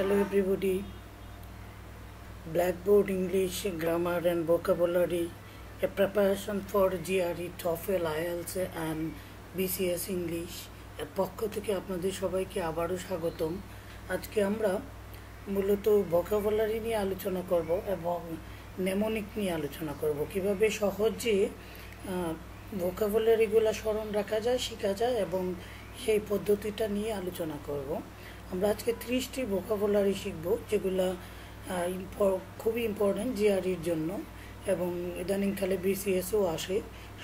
Hello everybody. Blackboard English Grammar and Vocabulary, a preparation for GRE, TOEFL, IELTS and BCS English. এর পক্ষ থেকে আপনাদের সবাইকে আবারও স্বাগতম। আজকে আমরা মূলত ভোকাবুলারি নিয়ে আলোচনা করব এবং নেমোনিক নিয়ে আলোচনা করব। কীভাবে সহজে ভোকাবুলারিগুলো স্মরণ রাখা যায় শেখা যায় এবং সেই পদ্ধতিটা নিয়ে আলোচনা করব। আমরা আজকে ত্রিশটি ভোকাবুলারি শিখব, যেগুলা খুবই ইম্পর্ট্যান্ট জিআরইর জন্য এবং ইদানিংকালে বিসিএসও আসে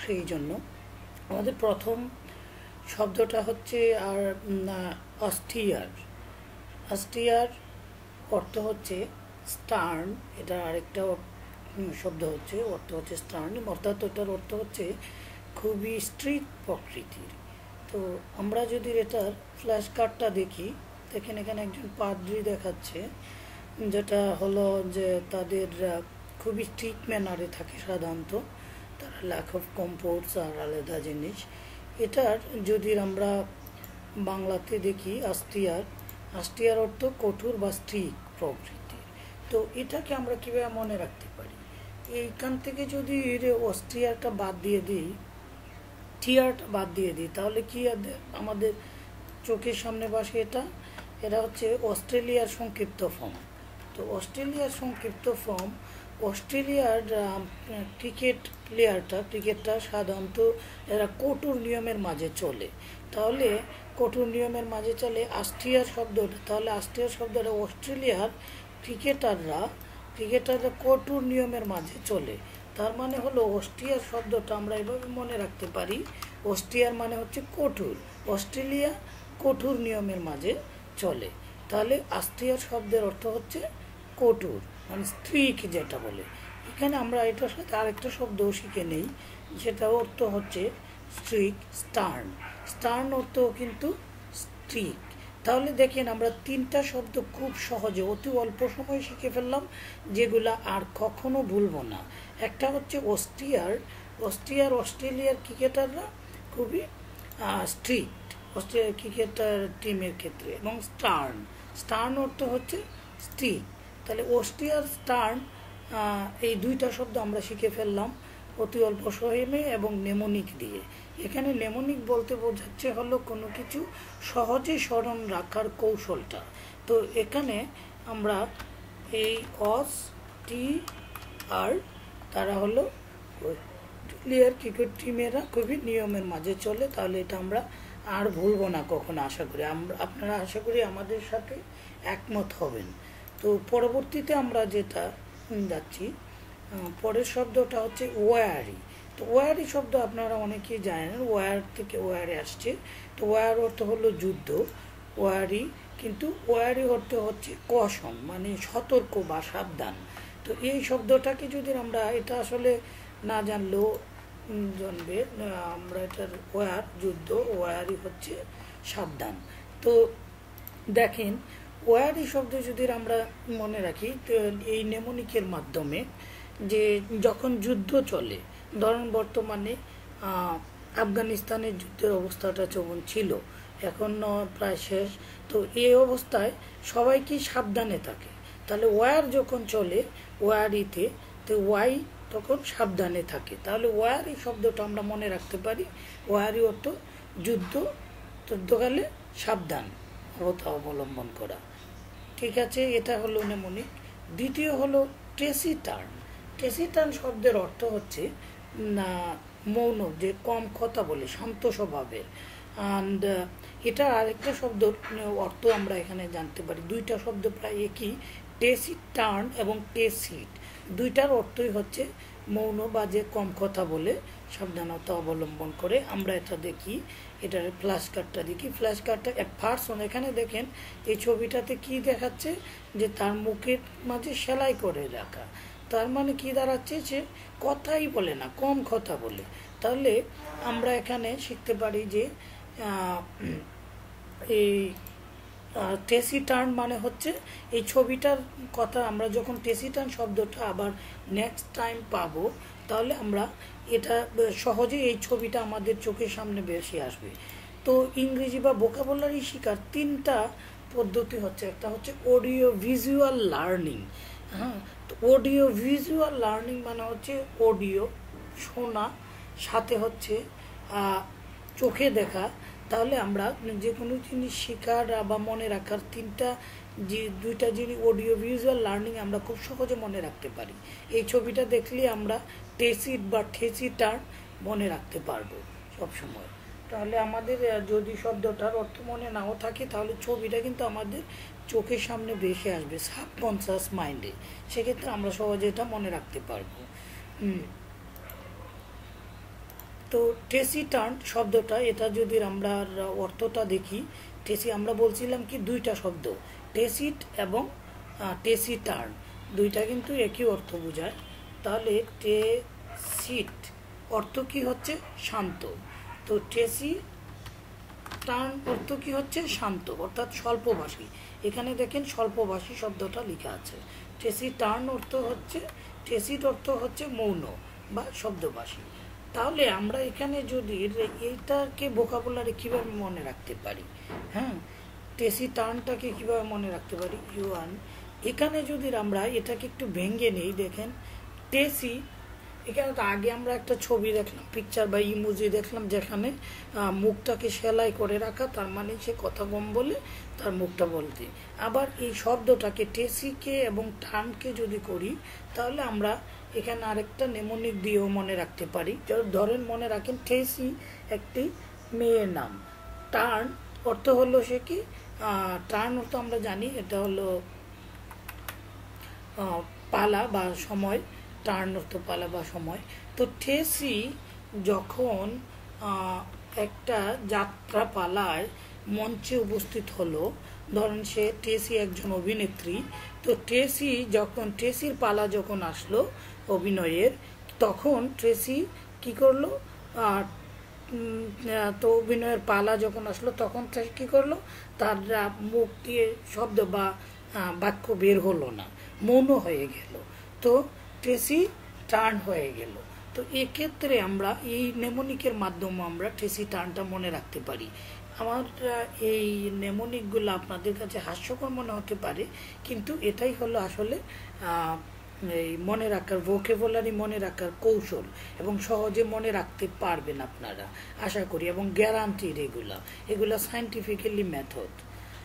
সেই জন্য। আমাদের প্রথম শব্দটা হচ্ছে আর অস্টিয়ার অস্টিয়ার অর্থ হচ্ছে স্টার্ন এটা আরেকটা শব্দ হচ্ছে, অর্থ হচ্ছে স্টার্ন অর্থাৎ এটার অর্থ হচ্ছে খুবই স্ট্রিট প্রকৃতির। তো আমরা যদি এটার ফ্ল্যাশ কার্ডটা দেখি দেখেন এখানে একজন পাদ্রি দেখাচ্ছে, যেটা হলো যে তাদের খুবই স্ট্রিক্ট ম্যানারে থাকে সাধারণত। তারা ল্যাক অফ কম্পোর্টস আর আলাদা জিনিস। এটার যদি আমরা বাংলাতে দেখি, আস্তিয়ার আস্তিয়ার অর্থ কঠোর বা স্ট্রিক প্রকৃতির। তো এটাকে আমরা কীভাবে মনে রাখতে পারি? এইখান থেকে যদি এর অস্ট্রিয়াটা বাদ দিয়ে দিই, টিয়ারটা বাদ দিয়ে দিই, তাহলে কি আমাদের চোখের সামনে বসে এটা? এটা হচ্ছে অস্ট্রেলিয়ার সংক্ষিপ্ত ফর্ম তো অস্ট্রেলিয়ার সংক্ষিপ্ত ফর্ম অস্ট্রেলিয়ার ক্রিকেট প্লেয়ারটা ক্রিকেটটা সাধারণত এরা কঠোর নিয়মের মাঝে চলে। তাহলে কঠোর নিয়মের মাঝে চলে আস্ট্রিয়ার শব্দটা। তাহলে আস্ট্রিয়ার শব্দটা অস্ট্রেলিয়ার ক্রিকেটাররা ক্রিকেটাররা কঠোর নিয়মের মাঝে চলে। তার মানে হলো অস্ট্রিয়ার শব্দটা আমরা এভাবে মনে রাখতে পারি। অস্ট্রিয়ার মানে হচ্ছে কঠোর। অস্ট্রেলিয়া কঠোর নিয়মের মাঝে চলে। তাহলে আস্ট্রিয়ার শব্দের অর্থ হচ্ছে কঠোর মানে স্ত্রীক যেটা বলে। এখানে আমরা এটার সাথে আরেকটা শব্দও শিখে নেই যেটা অর্থ হচ্ছে স্ট্রিক স্টার্ন স্টার্ন অর্থ কিন্তু স্ট্রিক তাহলে দেখেন আমরা তিনটা শব্দ খুব সহজে, অতি অল্প সময়ে শিখে ফেললাম, যেগুলা আর কখনো ভুলবো না। একটা হচ্ছে অস্ট্রিয়ার অস্ট্রিয়ার অস্ট্রেলিয়ার ক্রিকেটাররা খুবই স্ট্রিক্ট অস্ট্রেলিয়ার ক্রিকেটার টিমের ক্ষেত্রে, এবং স্টার্ন স্টার্ন অর্থ হচ্ছে স্ট্রিক তাহলে অস্ট্রিয়ার স্টার্ন এই দুইটা শব্দ আমরা শিখে ফেললাম অতি অল্প সময়ে এবং নেমোনিক দিয়ে। এখানে নেমোনিক বলতে বোঝাচ্ছে হলো কোনো কিছু সহজে স্মরণ রাখার কৌশলটা। তো এখানে আমরা এই অস, টি, আর, তারা হলো প্লেয়ার ক্রিকেট টিমেরা খুবই নিয়মের মাঝে চলে, তাহলে এটা আমরা আর ভুলবো না কখনো, আশা করি। আমরা, আপনারা আশা করি আমাদের সাথে একমত হবেন। তো পরবর্তীতে আমরা যেটা যাচ্ছি পরের শব্দটা হচ্ছে ওয়ারি। তো ওয়ারি শব্দ আপনারা অনেকেই জানেন, ওয়ার থেকে ওয়ারে আসছে। তো ওয়ার অর্থ হলো যুদ্ধ, ওয়ারি কিন্তু ওয়ারি অর্থ হচ্ছে কশন মানে সতর্ক বা সাবধান। তো এই শব্দটাকে যদি আমরা, এটা আসলে না জানলেও আহ, আমরা এটার ওয়ার যুদ্ধ ওয়ারি হচ্ছে সাবধান। তো দেখেন ওয়ারি শব্দ যদি আমরা মনে রাখি এই নেমোনিকের মাধ্যমে যে যখন যুদ্ধ চলে ধরুন বর্তমানে আফগানিস্তানের যুদ্ধের অবস্থাটা যখন ছিল এখন প্রায় শেষ তো এই অবস্থায় সবাইকে সাবধানে থাকে? তাহলে ওয়ার যখন চলে ওয়ারিতে তো ওয়াই তখন সাবধানে থাকে। তাহলে ওয়ারি শব্দটা আমরা মনে রাখতে পারি। ওয়ারি অর্থ যুদ্ধ। যুদ্ধকালে সাবধান অবতা অবলম্বন করা। ঠিক আছে, এটা হলো নেমনিক দ্বিতীয় হলো টেসিটার্ন। টেসিটার্ন শব্দের অর্থ হচ্ছে না মৌন, যে কম কথা বলে, শান্ত স্বভাবের। অ্যান্ড এটা আরেকটা শব্দ অর্থ আমরা এখানে জানতে পারি। দুইটা শব্দ প্রায় একই। টেসিট টার্ন এবং টেসিট। দুইটার অর্থই হচ্ছে মৌন বা যে কম কথা বলে সাবধানতা অবলম্বন করে আমরা এটা দেখি এটার ফ্ল্যাশ কার্ডটা দেখি। ফ্ল্যাশ কার্ডটা ফার্স্ট এখানে দেখেন এই ছবিটাতে কি দেখাচ্ছে যে তার মুখের মাঝে সেলাই করে রাখা। তার মানে কি দাঁড়াচ্ছে যে কথাই বলে না কম কথা বলে। তাহলে আমরা এখানে শিখতে পারি যে আহ, এই টেসিটার্ন মানে হচ্ছে এই ছবিটার কথা আমরা যখন টেসি টার্ন শব্দটা আবার নেক্সট টাইম পাবো, তাহলে আমরা এটা সহজে এই ছবিটা আমাদের চোখের সামনে বেশি আসবে। তো ইংরেজি বা ভোকাবুলারি শেখার তিনটা পদ্ধতি হচ্ছে, একটা হচ্ছে অডিও ভিজুয়াল লার্নিং হ্যাঁ তো অডিও ভিজুয়াল লার্নিং মানে হচ্ছে অডিও শোনা, সাথে হচ্ছে চোখে দেখা তাহলে আমরা যে কোনো জিনিস শেখার বা মনে রাখার তিনটা যে দুইটা জিনিস অডিও ভিজুয়াল লার্নিং আমরা খুব সহজে মনে রাখতে পারি। এই ছবিটা দেখলে আমরা টেসিট বা ঠেসি টার্ন মনে রাখতে পারব সব সময় তাহলে আমাদের যদি শব্দটার অর্থ মনে নাও থাকে, তাহলে ছবিটা কিন্তু আমাদের চোখের সামনে ভেসে আসবে সাবকনসিয়াস মাইন্ডে সেক্ষেত্রে আমরা সহজে এটা মনে রাখতে পারব। হুম। তো টেসি টার্ন শব্দটা, এটা যদি আমরা অর্থটা দেখি, টেসি আমরা বলছিলাম কি দুইটা শব্দ, টেসিট এবং টেসি টার্ন, দুইটা কিন্তু একই অর্থ বোঝায়। তাহলে টেসিট অর্থ কি হচ্ছে? শান্ত। তো টেসি টার্ন অর্থ কি হচ্ছে? শান্ত, অর্থাৎ স্বল্পভাষী। এখানে দেখেন স্বল্পভাষী শব্দটা লেখা আছে। টেসি টার্ন অর্থ হচ্ছে, টেসিট অর্থ হচ্ছে মৌন বা শব্দভাষী। তাহলে আমরা এখানে যদি এইটাকে ভোকাবুলারি কীভাবে মনে রাখতে পারি? হ্যাঁ? টেসি টার্নটাকে কীভাবে মনে রাখতে পারি? ইউয়ান এখানে যদি আমরা এটাকে একটু ভেঙে নেই, দেখেন টেসি এখানে তো আগে আমরা একটা ছবি দেখলাম পিকচার বা ইমোজি দেখলাম, যেখানে মুখটাকে সেলাই করে রাখা, তার মানে সে কথা কম বলে তার মুখটা বলতে। আবার এই শব্দটাকে টেসিকে এবং টার্নকে যদি করি, তাহলে আমরা এখানে আরেকটা নেমোনিক দিয়েও মনে রাখতে পারি। ধরেন মনে রাখেন ঠেসি একটি মেয়ের নাম। টার্ন অর্থ হলো সে কি? টার্ন অর্থ আমরা জানি, এটা হলো পালা বা সময়। টার্ন অর্থ পালা বা সময়। তো ঠেসি যখন একটা যাত্রা পালায়, মঞ্চে উপস্থিত হলো, ধরেন সে টেসি একজন অভিনেত্রী। তো টেসি যখন, টেসির পালা যখন আসলো অভিনয়ের। তখন ট্রেসি কি করল? তো অভিনয়ের পালা যখন আসলো, তখন সে কি করল? তার মুখ দিয়ে শব্দ বা বাক্য বের হলো না। মৌন হয়ে গেল। তো ট্রেসি টার্ন হয়ে গেল। তো এক্ষেত্রে আমরা, এই নেমোনিকের মাধ্যমে আমরা ট্রেসি টার্নটা মনে রাখতে পারি। আমার এই নেমোনিকগুলো আপনাদের কাছে হাস্যকর মনে হতে পারে, কিন্তু এটাই হলো আসলে এই মনে রাখার ভোকেবুলারি মনে রাখার কৌশল এবং সহজে মনে রাখতে পারবেন আপনারা। আশা করি এবং গ্যারান্টির এগুলা। এগুলা সাইন্টিফিক্যালি মেথড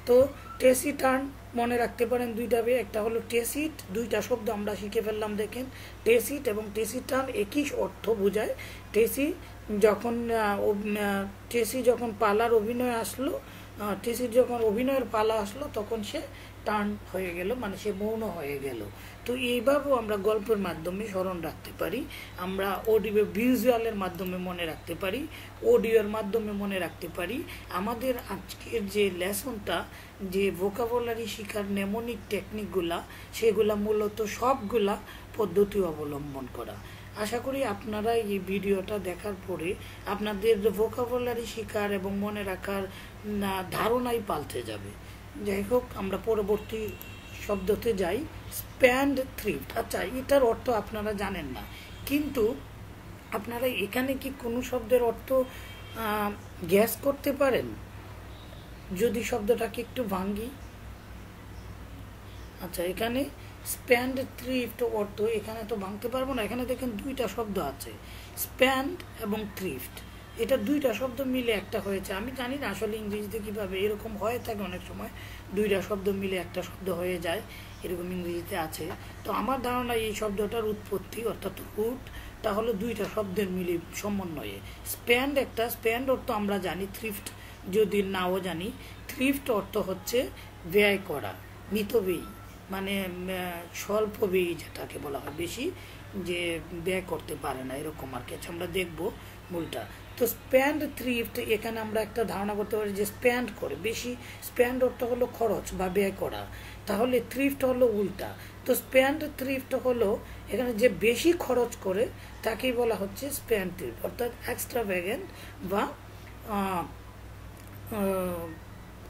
তো টেসি টার্ন মনে রাখতে পারেন দুইটা বে একটা হলো টেসিট দুইটা শব্দ আমরা শিখে ফেললাম, দেখেন। টেসিট এবং টেসি টার্ন একই অর্থ বোঝায়। টেসি যখন টেসি যখন পালার অভিনয় আসলো টেসির যখন অভিনয়ের পালা আসলো, তখন সে টার্ন হয়ে গেল মানে সে মৌন হয়ে গেল। তো এইভাবেও আমরা গল্পের মাধ্যমে স্মরণ রাখতে পারি, আমরা অডিও ভিজুয়ালের মাধ্যমে মনে রাখতে পারি অডিওর মাধ্যমে মনে রাখতে পারি। আমাদের আজকের যে লেসনটা, যে ভোকাবুলারি শিখার নেমনিক টেকনিকগুলা সেগুলা মূলত সবগুলা পদ্ধতি অবলম্বন করা। আশা করি আপনারা এই ভিডিওটা দেখার পরে আপনাদের ভোকাবুলারি শিখার এবং মনে রাখার ধারণাই পাল্টে যাবে। যাই হোক, আমরা পরবর্তী শব্দতে যাই। Spendthrift. আচ্ছা এটার অর্থ আপনারা জানেন না। কিন্তু আপনারা এখানে কি কোনো শব্দের অর্থ গ্যাস করতে পারেন? যদি শব্দটাকে একটু ভাঙ্গি। আচ্ছা এখানে স্প্যান্ড থ্রিফট অর্থ এখানে তো ভাঙতে পারব না। এখানে দেখেন দুইটা শব্দ আছে। স্প্যান্ড এবং থ্রিফট। এটা দুইটা শব্দ মিলে একটা হয়েছে। আমি জানি না আসলে ইংরেজিতে কীভাবে এরকম হয়ে থাকে অনেক সময়। দুইটা শব্দ মিলে একটা শব্দ হয়ে যায় এরকম ইংরেজিতে আছে। তো আমার ধারণা এই শব্দটার উৎপত্তি অর্থাৎ রুট তাহলে দুইটা শব্দের মিলে সমন্বয়ে। স্প্যান্ড একটা স্প্যান্ড অর্থ আমরা জানি থ্রিফট যদি নাও জানি। থ্রিফট অর্থ হচ্ছে ব্যয় করা মিতব্যয়ী মানে স্বল্প ব্যয়ী যেটাকে বলা হয়। বেশি যে ব্যয় করতে পারে না এরকম আর কি। আচ্ছা, আমরা দেখব মূলটা। তো স্প্যান্ড থ্রিফট এখানে আমরা একটা ধারণা করতে পারি যে স্প্যান্ড করে বেশি স্প্যান্ড অর্থ হলো খরচ বা ব্যয় করা। তাহলে থ্রিফট হলো উল্টা। তো স্প্যান্ড থ্রিফট হলো এখানে যে বেশি খরচ করে তাকেই বলা হচ্ছে স্প্যান্ড থ্রিফট অর্থাৎ এক্সট্রা ভ্যাগেন্ট বা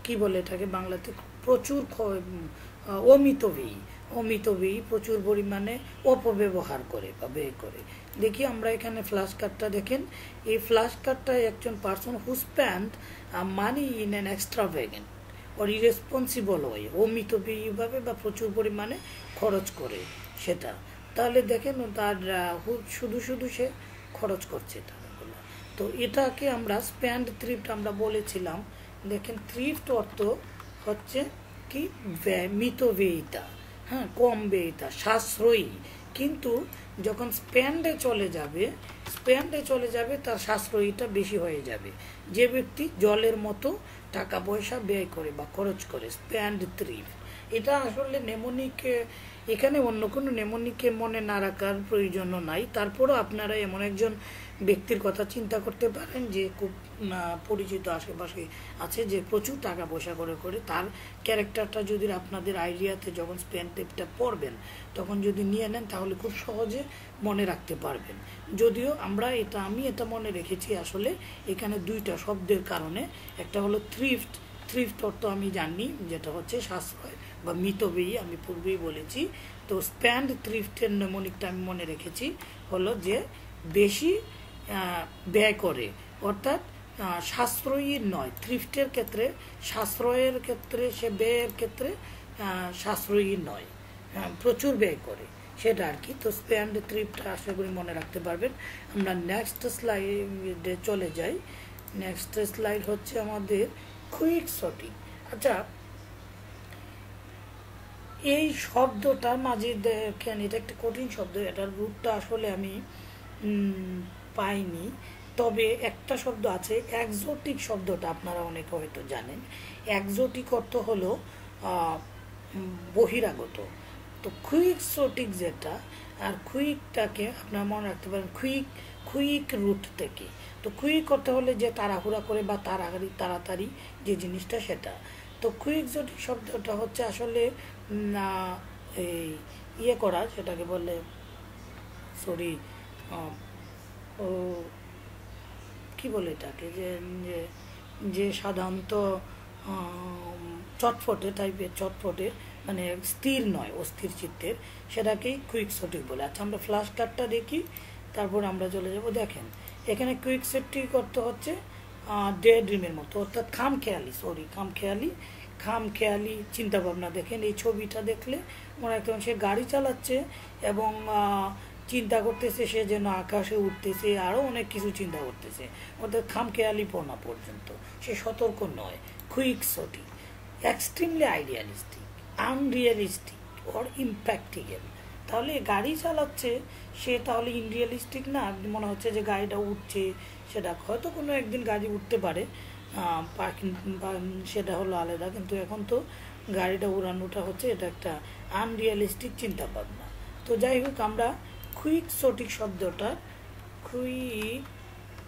কি বলে এটাকে বাংলাতে? প্রচুর আহ, অমিতব্যয়ী। অমিতব্যয়ী প্রচুর পরিমাণে অপব্যবহার করে বা ব্যয় করে। দেখি আমরা এখানে ফ্ল্যাশ কার্ডটা দেখেন। এই ফ্ল্যাশ কার্ডটা একজন person who spend money in an extravagant or irresponsible হয় অমিতব্যয়ীভাবে বা প্রচুর পরিমাণে খরচ করে সেটা। তাহলে দেখেন তার হু- শুধু শুধু সে খরচ করছে টাকাগুলো তো এটাকে আমরা স্প্যান্ড থ্রিফট আমরা বলেছিলাম। দেখেন থ্রিফট অর্থ হচ্ছে কি? ব্যয় মিতব্যয়িতা। হ্যাঁ কম ব্যয়িতা, সাশ্রয়ী। কিন্তু যখন স্প্যান্ডে চলে যাবে স্প্যান্ডে চলে যাবে, তার সাশ্রয়ীটা বেশি হয়ে যাবে। যে ব্যক্তি জলের মতো টাকা পয়সা ব্যয় করে বা খরচ করে স্প্যান্ড ত্রিপ এটা আসলে নেমনিকে এখানে অন্য কোনো নেমনিকে মনে না রাখার প্রয়োজনও নাই। তারপরও আপনারা এমন একজন ব্যক্তির কথা চিন্তা করতে পারেন যে খুব পরিচিত আশেপাশে আছে যে প্রচুর টাকা পয়সা করে করে তার ক্যারেক্টারটা যদি আপনাদের আইডিয়াতে যখন স্পেন টেপটা পড়বেন তখন যদি নিয়ে নেন তাহলে খুব সহজে মনে রাখতে পারবেন। যদিও আমরা এটা, আমি এটা মনে রেখেছি আসলে এখানে দুইটা শব্দের কারণে। একটা হলো থ্রিফ্ট থ্রিফট অর্থ আমি জানি, যেটা হচ্ছে সাশ্রয়। বা মিতব্যয়ী আমি পূর্বেই বলেছি। তো স্প্যান্ড থ্রিফটের নেমনিকটা আমি মনে রেখেছি, হলো যে বেশি ব্যয় করে, অর্থাৎ সাশ্রয়ী নয়। থ্রিফটের ক্ষেত্রে, সাশ্রয়ের ক্ষেত্রে সে ব্যয়ের ক্ষেত্রে সাশ্রয়ী নয়। প্রচুর ব্যয় করে, সেটা আর কি। তো স্প্যান্ড থ্রিফটা আশা করি মনে রাখতে পারবেন। আমরা নেক্সট স্লাইডে চলে যাই। নেক্সট স্লাইড হচ্ছে আমাদের কুইক শটিং আচ্ছা এই শব্দটার মাঝে দেখেন এটা একটা কঠিন শব্দ, এটার রূপটা আসলে আমি পাইনি। তবে একটা শব্দ আছে একজোটিক শব্দটা আপনারা অনেকে হয়তো জানেন। একজোটিক অর্থ হলো বহিরাগত। তো কুইক সটিক যেটা, আর কুইকটাকে আপনারা মনে রাখতে পারেন কুইক কুইক রুট থেকে। তো কুইক করতে হলে যে তাড়াহুড়া করে বা তাড়াতাড়ি তাড়াতাড়ি যে জিনিসটা সেটা। তো কুইক জটিক শব্দটা হচ্ছে আসলে আহ, এই ইয়ে করা সেটাকে বলে সরি ও কি বলে এটাকে যে যে সাধারণত চটফটে টাইপের চটফটে মানে স্থির নয় অস্থির চিত্তের সেটাকেই কুইক সটিক বলে। আচ্ছা আমরা ফ্লাশ কার্ডটা দেখি তারপর আমরা চলে যাব। দেখেন এখানে কুইক সেটিক করতে হচ্ছে ডে ড্রিমের মতো অর্থাৎ খাম খেয়ালি সরি খাম খেয়ালি খাম খেয়ালি চিন্তা ভাবনা দেখেন, এই ছবিটা দেখলে মনে হবে সে গাড়ি চালাচ্ছে এবং চিন্তা করতেছে সে যেন আকাশে উঠতেছে আরও অনেক কিছু চিন্তা করতেছে। অর্থাৎ খামখেয়ালিপনা পর্যন্ত। সে সতর্ক নয় quixotic extremely idealistic unrealistic or impractical তাহলে গাড়ি চালাচ্ছে, সে তাহলে ইনরিয়ালিস্টিক না, মনে হচ্ছে যে গাড়িটা উঠছে সেটা হয়তো কোনো একদিন গাড়ি উঠতে পারে। পার্কিং সেটা হলো আলাদা। কিন্তু এখন তো গাড়িটা উড়ানোটা হচ্ছে, এটা একটা আনরিয়ালিস্টিক চিন্তা ভাবনা তো যাই হোক, আমরা কুইক সঠিক শব্দটা কুইক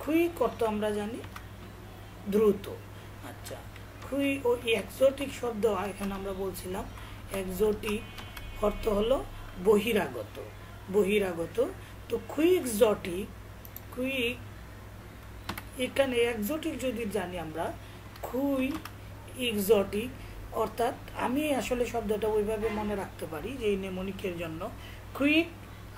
কুইক অর্থ আমরা জানি দ্রুত। আচ্ছা খুই ওই একজোটিক শব্দ, এখানে আমরা বলছিলাম একজোটিক অর্থ হলো বহিরাগত। বহিরাগত, তো কুইক জটিক কুইক এখানে একজোটিক যদি জানি আমরা, খুই এক্সোটিক অর্থাৎ আমি আসলে শব্দটা ওইভাবে মনে রাখতে পারি যে এই নেমনিকের জন্য কুইক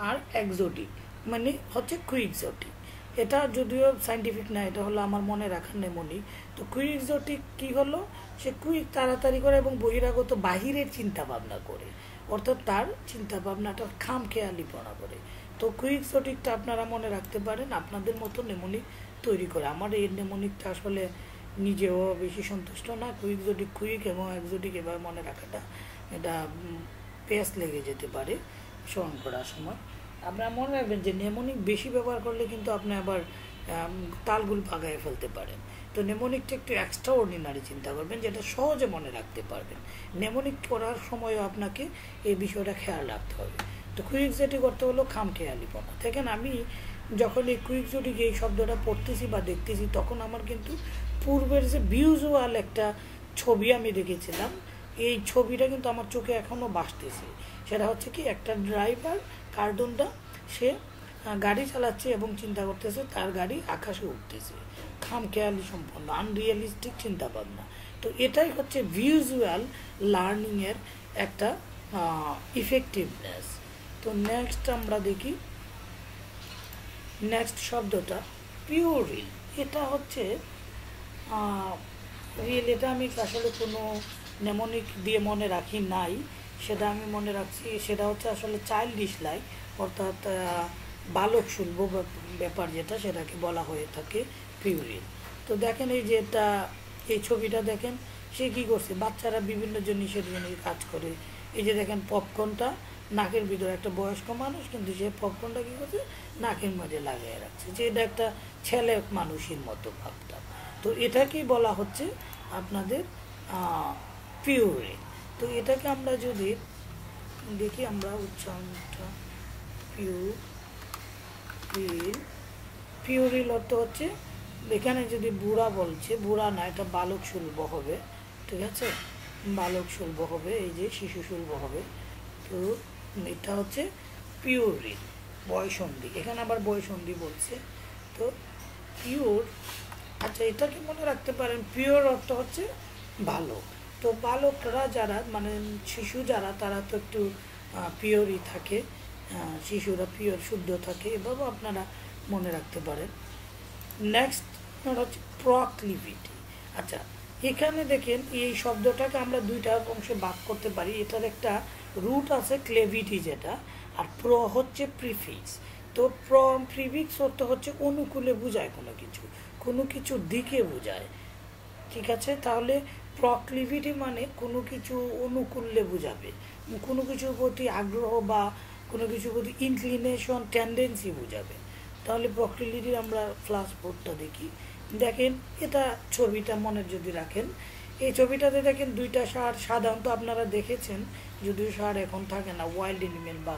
আর একজোটিক মানে হচ্ছে কুইকজোটিক এটা যদিও সাইন্টিফিক না, এটা হলো আমার মনে রাখার নেমনিক তো কুইকজোটিক কি হলো? সে কুইক তাড়াতাড়ি করে এবং বহিরাগত বাহিরের চিন্তা ভাবনা করে, অর্থাৎ তার চিন্তা ভাবনাটা খাম খেয়ালিপনা করে। তো কুইকজোটিকটা আপনারা মনে রাখতে পারেন, আপনাদের মতো নেমনিক তৈরি করে। আমার এই নেমনিকটা আসলে নিজেও বেশি সন্তুষ্ট না কুইক যদি কুইক এবং একজোটিক এবার মনে রাখাটা, এটা পেস লেগে যেতে পারে স্মরণ করার সময়। আপনার মনে রাখবেন যে নেমনিক বেশি ব্যবহার করলে কিন্তু আপনি আবার তালগুল পাকায় ফেলতে পারেন। তো নেমনিকটা একটু এক্সট্রা অর্ডিনারি চিন্তা করবেন, যেটা সহজে মনে রাখতে পারবেন। নেমনিক করার সময়ও আপনাকে এই বিষয়টা খেয়াল রাখতে হবে। তো কুইক জেটি করতে হলো খাম খেয়ালিপনা দেখেন আমি যখন এই কুইক জটিকে এই শব্দটা পড়তেছি বা দেখতেছি, তখন আমার কিন্তু পূর্বের যে ভিউজুয়াল একটা ছবি আমি দেখেছিলাম, এই ছবিটা কিন্তু আমার চোখে এখনও বাসতেছে। সেটা হচ্ছে কি, একটা ড্রাইভার কার্টুনটা সে গাড়ি চালাচ্ছে এবং চিন্তা করতেছে তার গাড়ি আকাশে উঠতেছে। খাম খেয়ালি সম্পন্ন আনরিয়ালিস্টিক চিন্তা ভাবনা তো এটাই হচ্ছে ভিউজুয়াল লার্নিংয়ের একটা ইফেক্টিভনেস তো নেক্সট আমরা দেখি নেক্সট শব্দটা পিওর রিল এটা হচ্ছে রিল এটা আমি আসলে কোনো নেমনিক দিয়ে মনে রাখি নাই। সেটা আমি মনে রাখছি, সেটা হচ্ছে আসলে চাইল্ডিশ লাইক অর্থাৎ বালক শুনব ব্যাপার যেটা, সেটাকে বলা হয়ে থাকে পিউরিন তো দেখেন এই যে এটা, এই ছবিটা দেখেন, সে কি করছে? বাচ্চারা বিভিন্ন জিনিসের জন্য কাজ করে। এই যে দেখেন পপকর্নটা নাকের ভিতরে একটা বয়স্ক মানুষ, কিন্তু সে পপকর্নটা কি করছে? নাকের মধ্যে লাগিয়ে রাখছে। যে এটা একটা ছেলে মানুষের মতো ভাবতাম। তো এটাকেই বলা হচ্ছে আপনাদের পিউরিন তো এটাকে আমরা যদি দেখি, আমরা উচ্চারণটা পিউরিল পিউরিল অর্থ হচ্ছে, এখানে যদি বুড়া বলছে, বুড়া না, এটা বালক শুল্ব হবে। ঠিক আছে? বালক শুল্ব হবে, এই যে শিশু শুল্ব হবে। তো এটা হচ্ছে পিওর পিউরিল বয়সন্ধি এখানে আবার বয়সন্ধি বলছে। তো পিওর আচ্ছা এটাকে মনে রাখতে পারেন পিওর অর্থ হচ্ছে ভালো তো বালকরা যারা মানে শিশু যারা, তারা তো একটু পিওরই থাকে। শিশুরা পিওর শুদ্ধ থাকে, এভাবে আপনারা মনে রাখতে পারেন। নেক্সট হচ্ছে প্রক্লিভিটি আচ্ছা এখানে দেখেন, এই শব্দটাকে আমরা দুইটা অংশে ভাগ করতে পারি। এটার একটা রুট আছে ক্লেভিটি যেটা, আর প্র হচ্ছে প্রিফিক্স তো প্র প্রিফিক্স অর্থ হচ্ছে অনুকূলে বোঝায় কোনো কিছু কোনো কিছু দিকে বোঝায়। ঠিক আছে? তাহলে প্রক্লিভিটি মানে কোনো কিছু অনুকূল্যে বোঝাবে। কোনো কিছুর প্রতি আগ্রহ বা কোনো কিছুর প্রতি ইনক্লিনেশন টেন্ডেন্সি বোঝাবে। তাহলে প্রক্লিভিটির আমরা ফ্লাশ বোর্ডটা দেখি। দেখেন, এটা ছবিটা মনে যদি রাখেন, এই ছবিটাতে দেখেন দুইটা সার সাধারণত আপনারা দেখেছেন যদিও সার এখন থাকে না ওয়াইল্ড এনিমেল বা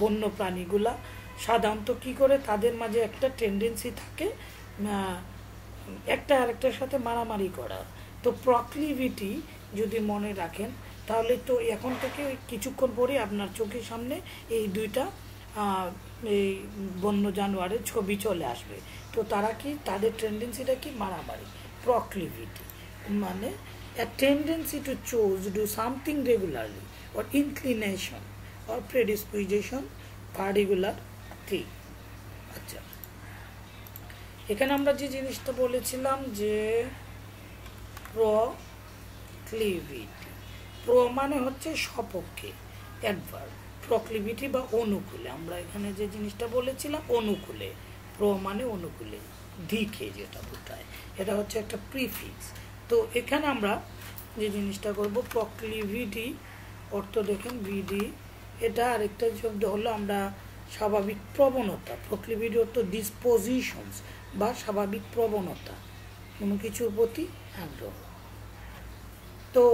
বন্য প্রাণীগুলা সাধারণত কি করে? তাদের মাঝে একটা টেন্ডেন্সি থাকে একটা আরেকটার সাথে মারামারি করা। তো প্রক্লিভিটি যদি মনে রাখেন, তাহলে তো এখন থেকে কিছুক্ষণ পরে আপনার চোখের সামনে এই দুইটা এই বন্য জানোয়ারের ছবি চলে আসবে। তো তারা কি, তাদের টেন্ডেন্সিটা কি? মারামারি প্রক্লিভিটি মানে a tendency to choose, do something regularly, or inclination, or predisposition, particular thing. আচ্ছা। এখানে আমরা যে জিনিসটা বলেছিলাম যে প্রক্লিভিটি প্রো মানে হচ্ছে সপক্ষে অ্যাডভার্ব প্রক্লিভিটি বা অনুকূলে। আমরা এখানে যে জিনিসটা বলেছিলাম, অনুকূলে। প্রো মানে অনুকূলে, দিকে যেটা বোঝায়। এটা হচ্ছে একটা প্রিফিক্স তো এখানে আমরা যে জিনিসটা করব, প্রক্লিভিটি অর্থ দেখেন, ভিডি। এটা আরেকটা শব্দ হলো আমরা স্বাভাবিক প্রবণতা। প্রক্লিভিটি অর্থ ডিসপোজিশনস বা স্বাভাবিক প্রবণতা। কোনো কিছুর প্রতি আগ্রহ। তো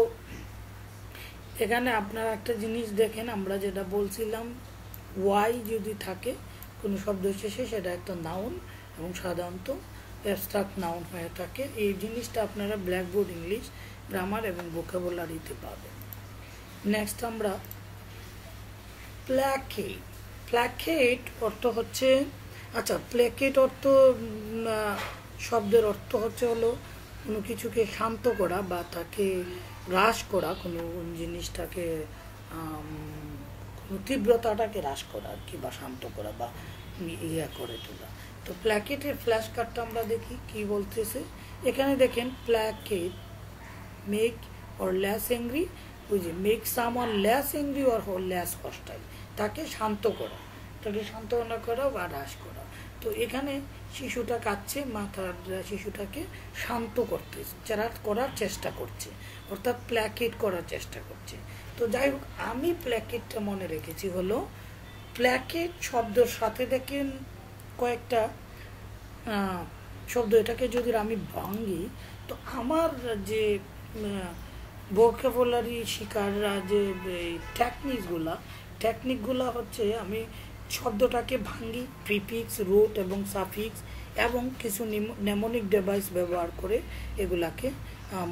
এখানে আপনারা একটা জিনিস দেখেন, আমরা যেটা বলছিলাম ওয়াই যদি থাকে, কোনো শব্দ শেষে সেটা একটা নাউন এবং সাধারণত অ্যাবস্ট্রাক্ট নাউন হয়ে থাকে, এই জিনিসটা আপনারা ব্ল্যাকবোর্ড ইংলিশ গ্রামার এবং ভোকাবুলারিতে পাবেন। নেক্সট আমরা প্ল্যাকেট প্ল্যাকেট অর্থ হচ্ছে আচ্ছা প্ল্যাকেট অর্থ শব্দের অর্থ হচ্ছে হলো কোনো কিছুকে শান্ত করা বা তাকে হ্রাস করা, কোনো জিনিসটাকে তীব্রতাটাকে হ্রাস করা আর কি, বা শান্ত করা বা ইয়া করে তোলা। তো প্ল্যাকেটের ফ্ল্যাশ কার্ডটা আমরা দেখি, কি বলতেছে? এখানে দেখেন, placate, make or less angry যে make someone less angry or less hostile. তাকে শান্ত করা, তাকে সান্ত্বনা করা বা হ্রাস করা। তো এখানে শিশুটা কাঁদছে, মাথার শিশুটাকে শান্ত করতে, যারা করার চেষ্টা করছে, অর্থাৎ প্ল্যাকেট করার চেষ্টা করছে। তো যাই হোক, আমি প্ল্যাকেটটা মনে রেখেছি হলো, প্ল্যাকেট শব্দের সাথে দেখেন কয়েকটা শব্দ এটাকে যদি আমি ভাঙি, তো আমার যে ভোকাবুলারি শিকাররা যে টেকনিকগুলা টেকনিকগুলা হচ্ছে আমি শব্দটাকে ভাঙি প্রিফিক্স রুট এবং সাফিক্স এবং কিছু নেমনিক ডিভাইস ব্যবহার করে এগুলাকে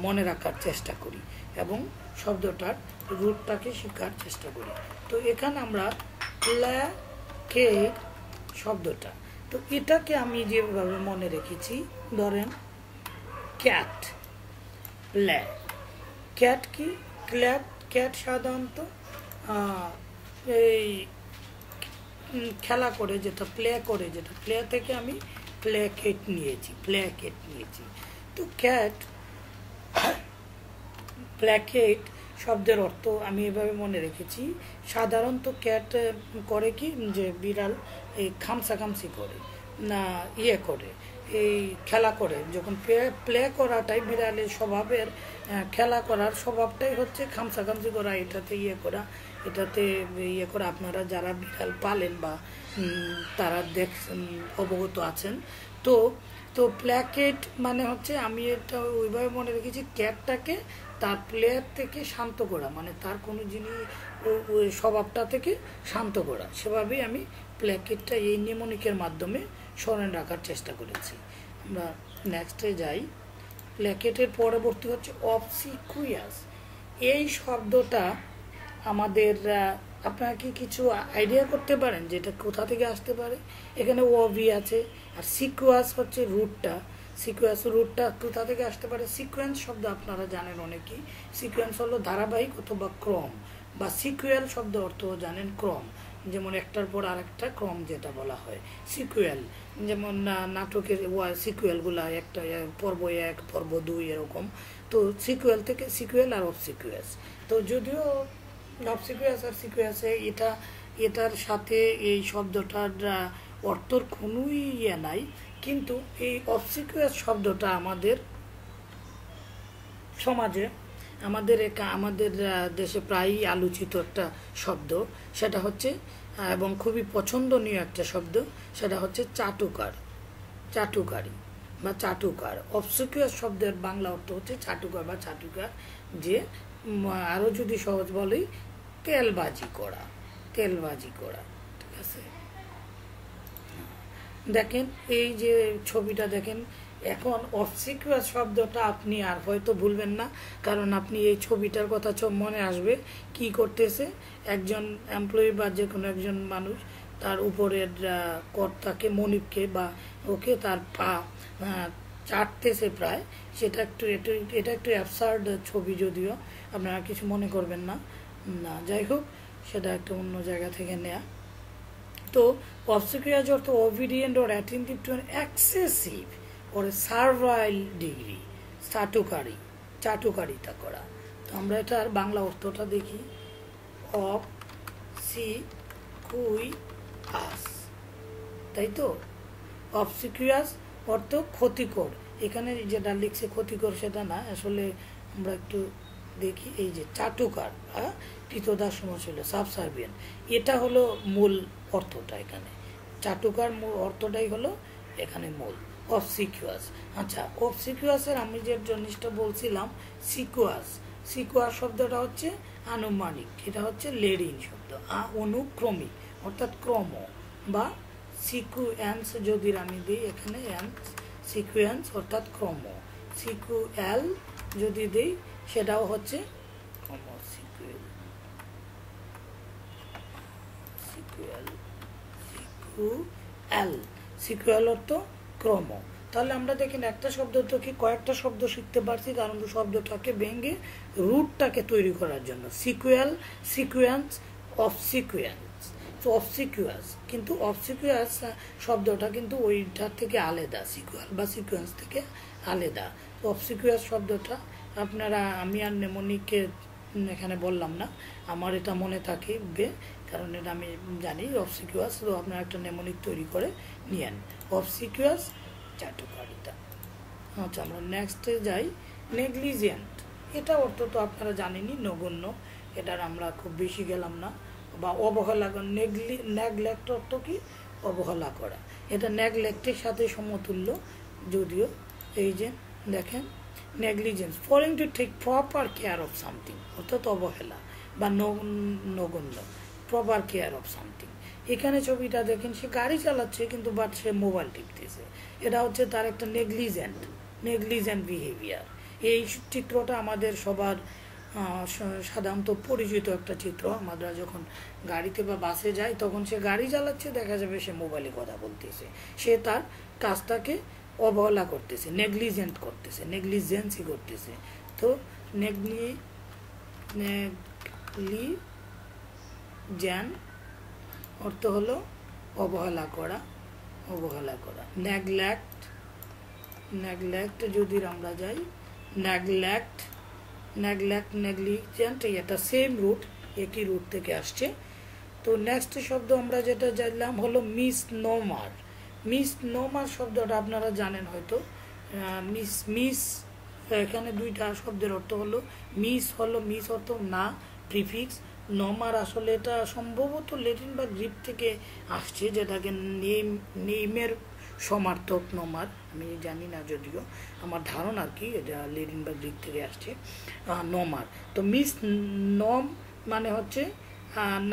মনে রাখার চেষ্টা করি এবং শব্দটার রুটটাকে শেখার চেষ্টা করি। তো এখানে আমরা ল্যা কে, শব্দটা তো এটাকে আমি যেভাবে মনে রেখেছি, ধরেন ক্যাট ল্যা ক্যাট কি? ক্ল্যাট ক্যাট সাধারণত এই খেলা করে যেটা প্লে করে যেটা প্লে থেকে আমি প্লে কেট নিয়েছি প্লে কেট নিয়েছি। তো ক্যাট প্ল্যাকেট শব্দের অর্থ আমি এভাবে মনে রেখেছি। সাধারণত ক্যাট করে কি? যে বিড়াল এই খামসাখামসি করে, না ইয়ে করে, এই খেলা করে। যখন প্লে করাটাই বিড়ালের স্বভাবের খেলা করার স্বভাবটাই হচ্ছে খামসাখামসি করা, এটাতে ইয়ে করা, এটাতে ইয়ে করা। আপনারা যারা বিড়াল পালেন বা তারা দেখ অবগত আছেন, তো তো প্ল্যাকেট মানে হচ্ছে আমি এটা ওইভাবে মনে রেখেছি, ক্যাটটাকে তার প্লেয়ার থেকে শান্ত করা মানে তার কোনো জিনিস স্বভাবটা থেকে শান্ত করা। সেভাবেই আমি প্ল্যাকেটটা এই নিমনিকের মাধ্যমে স্মরণ রাখার চেষ্টা করেছি। আমরা নেক্সটে যাই। প্ল্যাকেটের পরবর্তী হচ্ছে অবসিকুয়াস এই শব্দটা আমাদের আপনারা কি কিছু আইডিয়া করতে পারেন যে এটা কোথা থেকে আসতে পারে? এখানে ওভি আছে, আর সিকুয়াস হচ্ছে রুটটা সিকুয়েন্স রুটটা কোথা থেকে আসতে পারে? সিকোয়েন্স শব্দ আপনারা জানেন অনেকেই। সিকোয়েন্স হলো ধারাবাহিক অথবা ক্রম, বা সিকুয়েল শব্দ অর্থ জানেন ক্রম। যেমন একটার পর আরেকটা ক্রম যেটা বলা হয়। সিকুয়েল, যেমন নাটকের সিকুয়েলগুলো একটা পর্ব এক, পর্ব দুই এরকম। তো সিকুয়েল থেকে সিকুয়েল আর অফ সিকুয়েন্স তো যদিও অফ সিকুয়েন্স আর সিকুয়েন্সে এটা, এটার সাথে এই শব্দটার অর্থর কোনোই ইয়ে নাই। কিন্তু এই অবসিকুয়াস শব্দটা আমাদের সমাজে আমাদের আমাদের দেশে প্রায়ই আলোচিত একটা শব্দ। সেটা হচ্ছে এবং খুবই পছন্দনীয় একটা শব্দ, সেটা হচ্ছে চাটুকার। চাটুকারি বা চাটুকার। অবসিকুয়াস শব্দের বাংলা অর্থ হচ্ছে চাটুকার বা চাটুকার, যে আরও যদি সহজ বলি তেলবাজি করা তেলবাজি করা, ঠিক আছে? দেখেন, এই যে ছবিটা দেখেন এখন অবসিকুয়াস শব্দটা আপনি আর হয়তো ভুলবেন না, কারণ আপনি এই ছবিটার কথা মনে আসবে কি করতেছে। একজন এমপ্লয়ি বা যে কোনো একজন মানুষ, তার উপরের কর্তাকে, মনিবকে বা ওকে তার পা চাটতেছে প্রায়। সেটা একটু একটু, এটা একটু অ্যাবসার্ড ছবি যদিও, আপনারা কিছু মনে করবেন না। না, যাই হোক, সেটা একটা অন্য জায়গা থেকে নেয়া। তো, obsequious অর্থ or attentive to an excessive a servile degree চাটুকারি, চাটুকারিতা করা। তো আমরা এটার বাংলা অর্থটা দেখি। অফ, সি, কুই, আস। তাই তো? অফ অবসিকুয়াস অর্থ ক্ষতিকর। এখানে যেটা লিখছে ক্ষতিকর সেটা না, আসলে আমরা একটু দেখি। এই যে চাটুকার কৃতদাস সমাজ হলো সাবসার্বিয়ান। এটা হলো মূল অর্থটা এখানে। চাটুকার মূল অর্থটাই হলো এখানে মূল। অবসিকুয়াস আচ্ছা অবসিকুয়াসের আমি যে জিনিসটা বলছিলাম সিকুয়াস সিকুয়াস শব্দটা হচ্ছে আনুমানিক, এটা হচ্ছে লেডিন শব্দ অনুক্রমিক, অর্থাৎ ক্রম, বা সিকুয়েন্স যদি আমি দিই এখানে অ্যান্স সিকুয়েন্স অর্থাৎ ক্রম সিকুয়েল যদি দিই, সেটাও হচ্ছে ক্রম সিকুয়েল সিকুয়েল সিকুয়েল সিকুয়েল অর্থ ক্রম। তাহলে আমরা দেখেন একটা শব্দ তো কি কয়েকটা শব্দ শিখতে পারছি, কারণ শব্দটাকে ভেঙে রুটটাকে তৈরি করার জন্য। Sequel sequence of sequence obsequious কিন্তু অফসিকুয়াস শব্দটা কিন্তু ওইটার থেকে আলাদা সিকুয়াল বা সিকুয়েন্স থেকে আলাদা। অফসিকুয়াস শব্দটা আপনারা, আমি আর নেমনিকে এখানে বললাম না, আমার এটা মনে থাকবে, কারণ এটা আমি জানি অফসিকুয়াস তো আপনারা একটা নেমনিক তৈরি করে নিয়েন অফসিকুয়াস চাটুকারিতা। আচ্ছা আমরা নেক্সটে যাই। নেগলিজেন্ট এটা অর্থ তো আপনারা জানেনই, নগণ্য। এটার আমরা খুব বেশি গেলাম না। বা অবহেলা নেগলি নেগলেক্ট অর্থ কি? অবহেলা করা। এটা নেগলেক্টের সাথে সমতুল্য। যদিও এই যে দেখেন negligence failing to take proper care of something অর্থাৎ অবহেলা, বা নগণ্য প্রপার কেয়ার অফ সামথিং এখানে ছবিটা দেখেন, সে গাড়ি চালাচ্ছে কিন্তু বাট সে মোবাইল টিপতেছে। এটা হচ্ছে তার একটা নেগলিজেন্ট নেগলিজেন্ট বিহেভিয়ার এই চিত্রটা আমাদের সবার সাধারণত পরিচিত একটা চিত্র। আমরা যখন গাড়িতে বা বাসে যাই, তখন সে গাড়ি চালাচ্ছে, দেখা যাবে সে মোবাইলে কথা বলতেছে। সে তার কাজটাকে অবহেলা করতেছে নেগলিজেন্ট করতেছে নেগলিজেন্সি করতেছে। তো নেগলি নেগলি জ্যান অর্থ হলো অবহেলা করা অবহেলা করা। নেগল্যাক্ট নেগল্যাক্ট যদি আমরা যাই নেগল্যাক্ট নেগল্যাক্ট নেগলিজেন্ট এটা সেম রুট একই রুট থেকে আসছে। তো নেক্সট শব্দ আমরা যেটা জানলাম হলো মিস নোমার মিস নোমার শব্দটা আপনারা জানেন হয়তো। মিস মিস এখানে দুইটা শব্দের অর্থ হলো মিস হলো মিস অর্থ না প্রিফিক্স নমার আসলে এটা সম্ভবত লেটিন বা গ্রিক থেকে আসছে যেটাকে নেম নেইমের সমার্থক নমার। আমি জানি না যদিও, আমার ধারণা আর কি এটা লেটিন বা গ্রিক থেকে আসছে নমার। তো মিস নম মানে হচ্ছে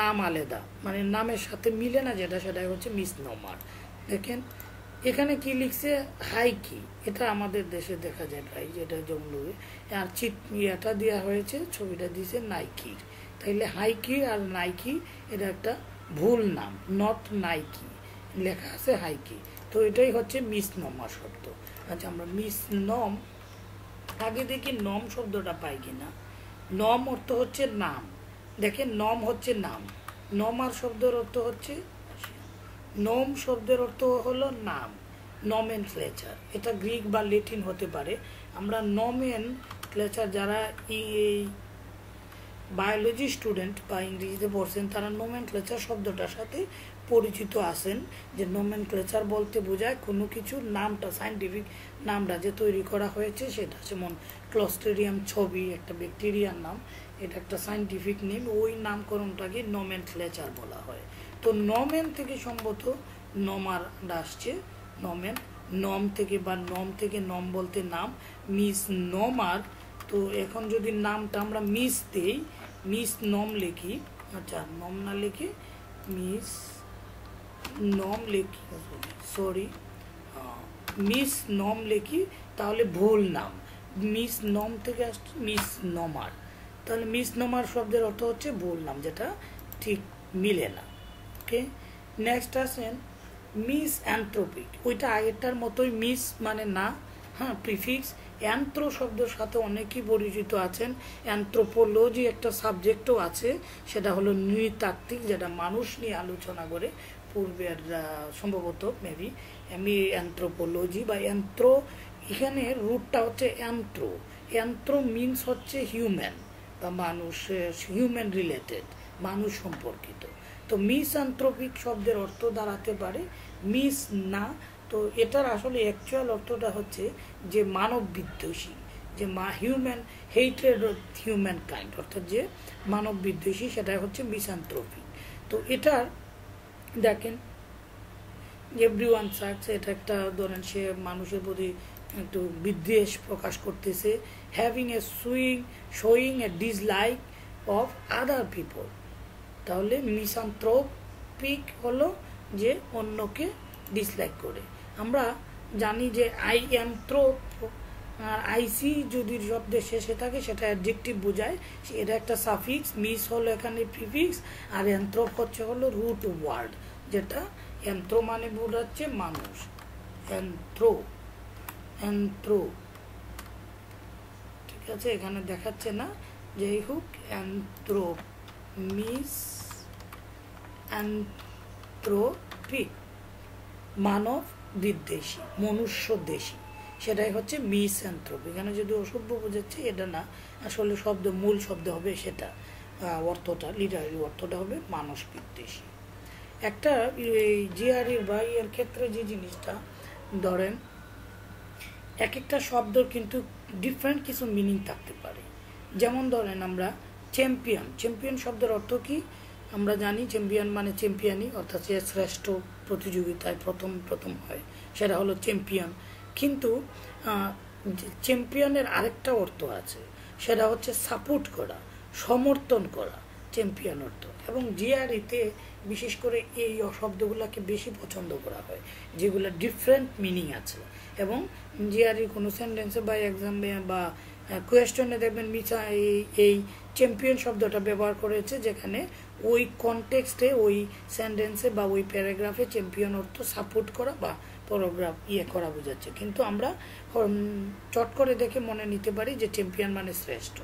নাম আলাদা মানে নামের সাথে মিলে না যেটা, সেটাই হচ্ছে মিস নমার। দেখেন, এখানে কি লিখছে? হাইকি। এটা আমাদের দেশে দেখা যায় প্রায়, যেটা জঙ্গলে। আর চিট ইয়েটা দেওয়া হয়েছে, ছবিটা দিয়েছে নাইকির। তাইলে হাইকি আর নাইকি এটা একটা ভুল নাম নট নাইকি লেখা আছে হাইকি তো এটাই হচ্ছে মিস নমা শব্দ। আচ্ছা আমরা মিস নম আগে দেখি নম শব্দটা পাই কিনা। নম অর্থ হচ্ছে নাম। দেখেন নম হচ্ছে নাম। নমার শব্দের অর্থ হচ্ছে নোম শব্দের অর্থ হলো নাম। নমেন ক্লেচার এটা গ্রিক বা লেটিন হতে পারে। আমরা নমেন ক্লেচার যারা এই বায়োলজি স্টুডেন্ট বা ইংরেজিতে পড়ছেন, তারা নোমেন ক্লেচার শব্দটার সাথে পরিচিত আছেন, যে নোমেন ক্লেচার বলতে বোঝায় কোনো কিছু নামটা সাইন্টিফিক নামটা যে তৈরি করা হয়েছে, সেটা যেমন ক্লস্টেরিয়াম ছবি একটা ব্যাকটেরিয়ার নাম, এটা একটা সাইন্টিফিক নেম ওই নামকরণটাকে নোমেন ক্লেচার বলা হয়। তো নমেন থেকে সম্ভবত নমার আসছে নমেন নম থেকে বা নম থেকে নম বলতে নাম মিস নমার তো এখন যদি নামটা আমরা মিস দেই মিস নম লিখি আচ্ছা নম না লিখে মিস নম লিখি সরি মিস নম লিখি, তাহলে ভুল নাম। মিস নম থেকে আসছে মিস নমার তাহলে মিস নমার শব্দের অর্থ হচ্ছে ভুল নাম, যেটা ঠিক মিলে না। ওকে নেক্সট আসেন মিস অ্যান্থ্রোপিক ওইটা আগেরটার মতোই মিস মানে না হ্যাঁ প্রিফিক্স অ্যান্থ্রো শব্দের সাথে অনেকেই পরিচিত আছেন। অ্যান্থ্রোপোলজি একটা সাবজেক্টও আছে, সেটা হলো নৃতাত্ত্বিক, যেটা মানুষ নিয়ে আলোচনা করে পূর্বের সম্ভবত মেবি আমি অ্যান্থ্রোপোলজি বা অ্যান্থ্রো, এখানে রুটটা হচ্ছে অ্যান্থ্রো। অ্যান্থ্রো মিনস হচ্ছে হিউম্যান বা মানুষ হিউম্যান রিলেটেড মানুষ সম্পর্কিত। তো মিস অ্যান্থ্রোপিক শব্দের অর্থ দাঁড়াতে পারে মিস না তো এটার আসলে অ্যাকচুয়াল অর্থটা হচ্ছে যে মানব বিদ্বেষী, যে মা হিউম্যান হেইট্রেড হিউম্যান কাইন্ড অর্থাৎ যে মানব বিদ্বেষী সেটা হচ্ছে মিসঅ্যান্থ্রোপিক তো এটার দেখেন এভরি ওয়ান সাকস এটা একটা ধরেন সে মানুষের প্রতি একটু বিদ্বেষ প্রকাশ করতেছে having a swing showing a dislike of other people তাহলে মিসান্থ্রোপিক হলো যে অন্যকে ডিসলাইক করে। আমরা জানি যে আই অ্যান্থ্রো আর আইসি যদি শব্দের শেষে থাকে, সেটা অ্যাডজেক্টিভ বোঝায়। এটা একটা সাফিক্স মিস হলো এখানে প্রিফিক্স আর অ্যান্থ্রোপ হচ্ছে হলো রুট ওয়ার্ড যেটা অ্যান্থ্রো মানে বোঝাচ্ছে মানুষ। অ্যান্থ্রো অ্যান্থ্রো। ঠিক আছে, এখানে দেখাচ্ছে না। যেই হোক অ্যান্থ্রো মিস অ্যান্থ্রোপিক মানব বিদ্বেষী, মনুষ্য দেশী। সেটাই হচ্ছে মিস অ্যান্থ্রোপি এখানে যদি অসভ্য বোঝাচ্ছে, এটা না। আসলে শব্দ, মূল শব্দ হবে সেটা। অর্থটা লিটারি অর্থটা হবে মানুষ বিদ্বেষী। একটা, এই জিআরির বা এর ক্ষেত্রে যে জিনিসটা, ধরেন এক একটা শব্দ কিন্তু ডিফারেন্ট কিছু মিনিং থাকতে পারে। যেমন ধরেন, আমরা চ্যাম্পিয়ন চ্যাম্পিয়ন শব্দের অর্থ কি? আমরা জানি চ্যাম্পিয়ন মানে চ্যাম্পিয়নই অর্থাৎ যে শ্রেষ্ঠ। প্রতিযোগিতায় প্রথম প্রথম হয়। সেটা হলো চ্যাম্পিয়ন কিন্তু চ্যাম্পিয়নের আরেকটা অর্থ আছে। সেটা হচ্ছে সাপোর্ট করা, সমর্থন করা চ্যাম্পিয়ন অর্থ। এবং জিআরইতে বিশেষ করে এই শব্দগুলোকে বেশি পছন্দ করা হয়, যেগুলো ডিফারেন্ট মিনিং আছে। এবং জিআরই কোনো সেন্টেন্সে বা এক্সামে বা কোয়েশ্চনে দেখবেন মিছা এই এই চ্যাম্পিয়ন শব্দটা ব্যবহার করেছে, যেখানে ওই কনটেক্সটে ওই সেন্টেন্সে বা ওই প্যারাগ্রাফে চ্যাম্পিয়ন অর্থ সাপোর্ট করা বা প্যারাগ্রাফ ইয়ে করা বোঝাচ্ছে। কিন্তু আমরা চট করে দেখে মনে নিতে পারি যে চ্যাম্পিয়ন মানে শ্রেষ্ঠ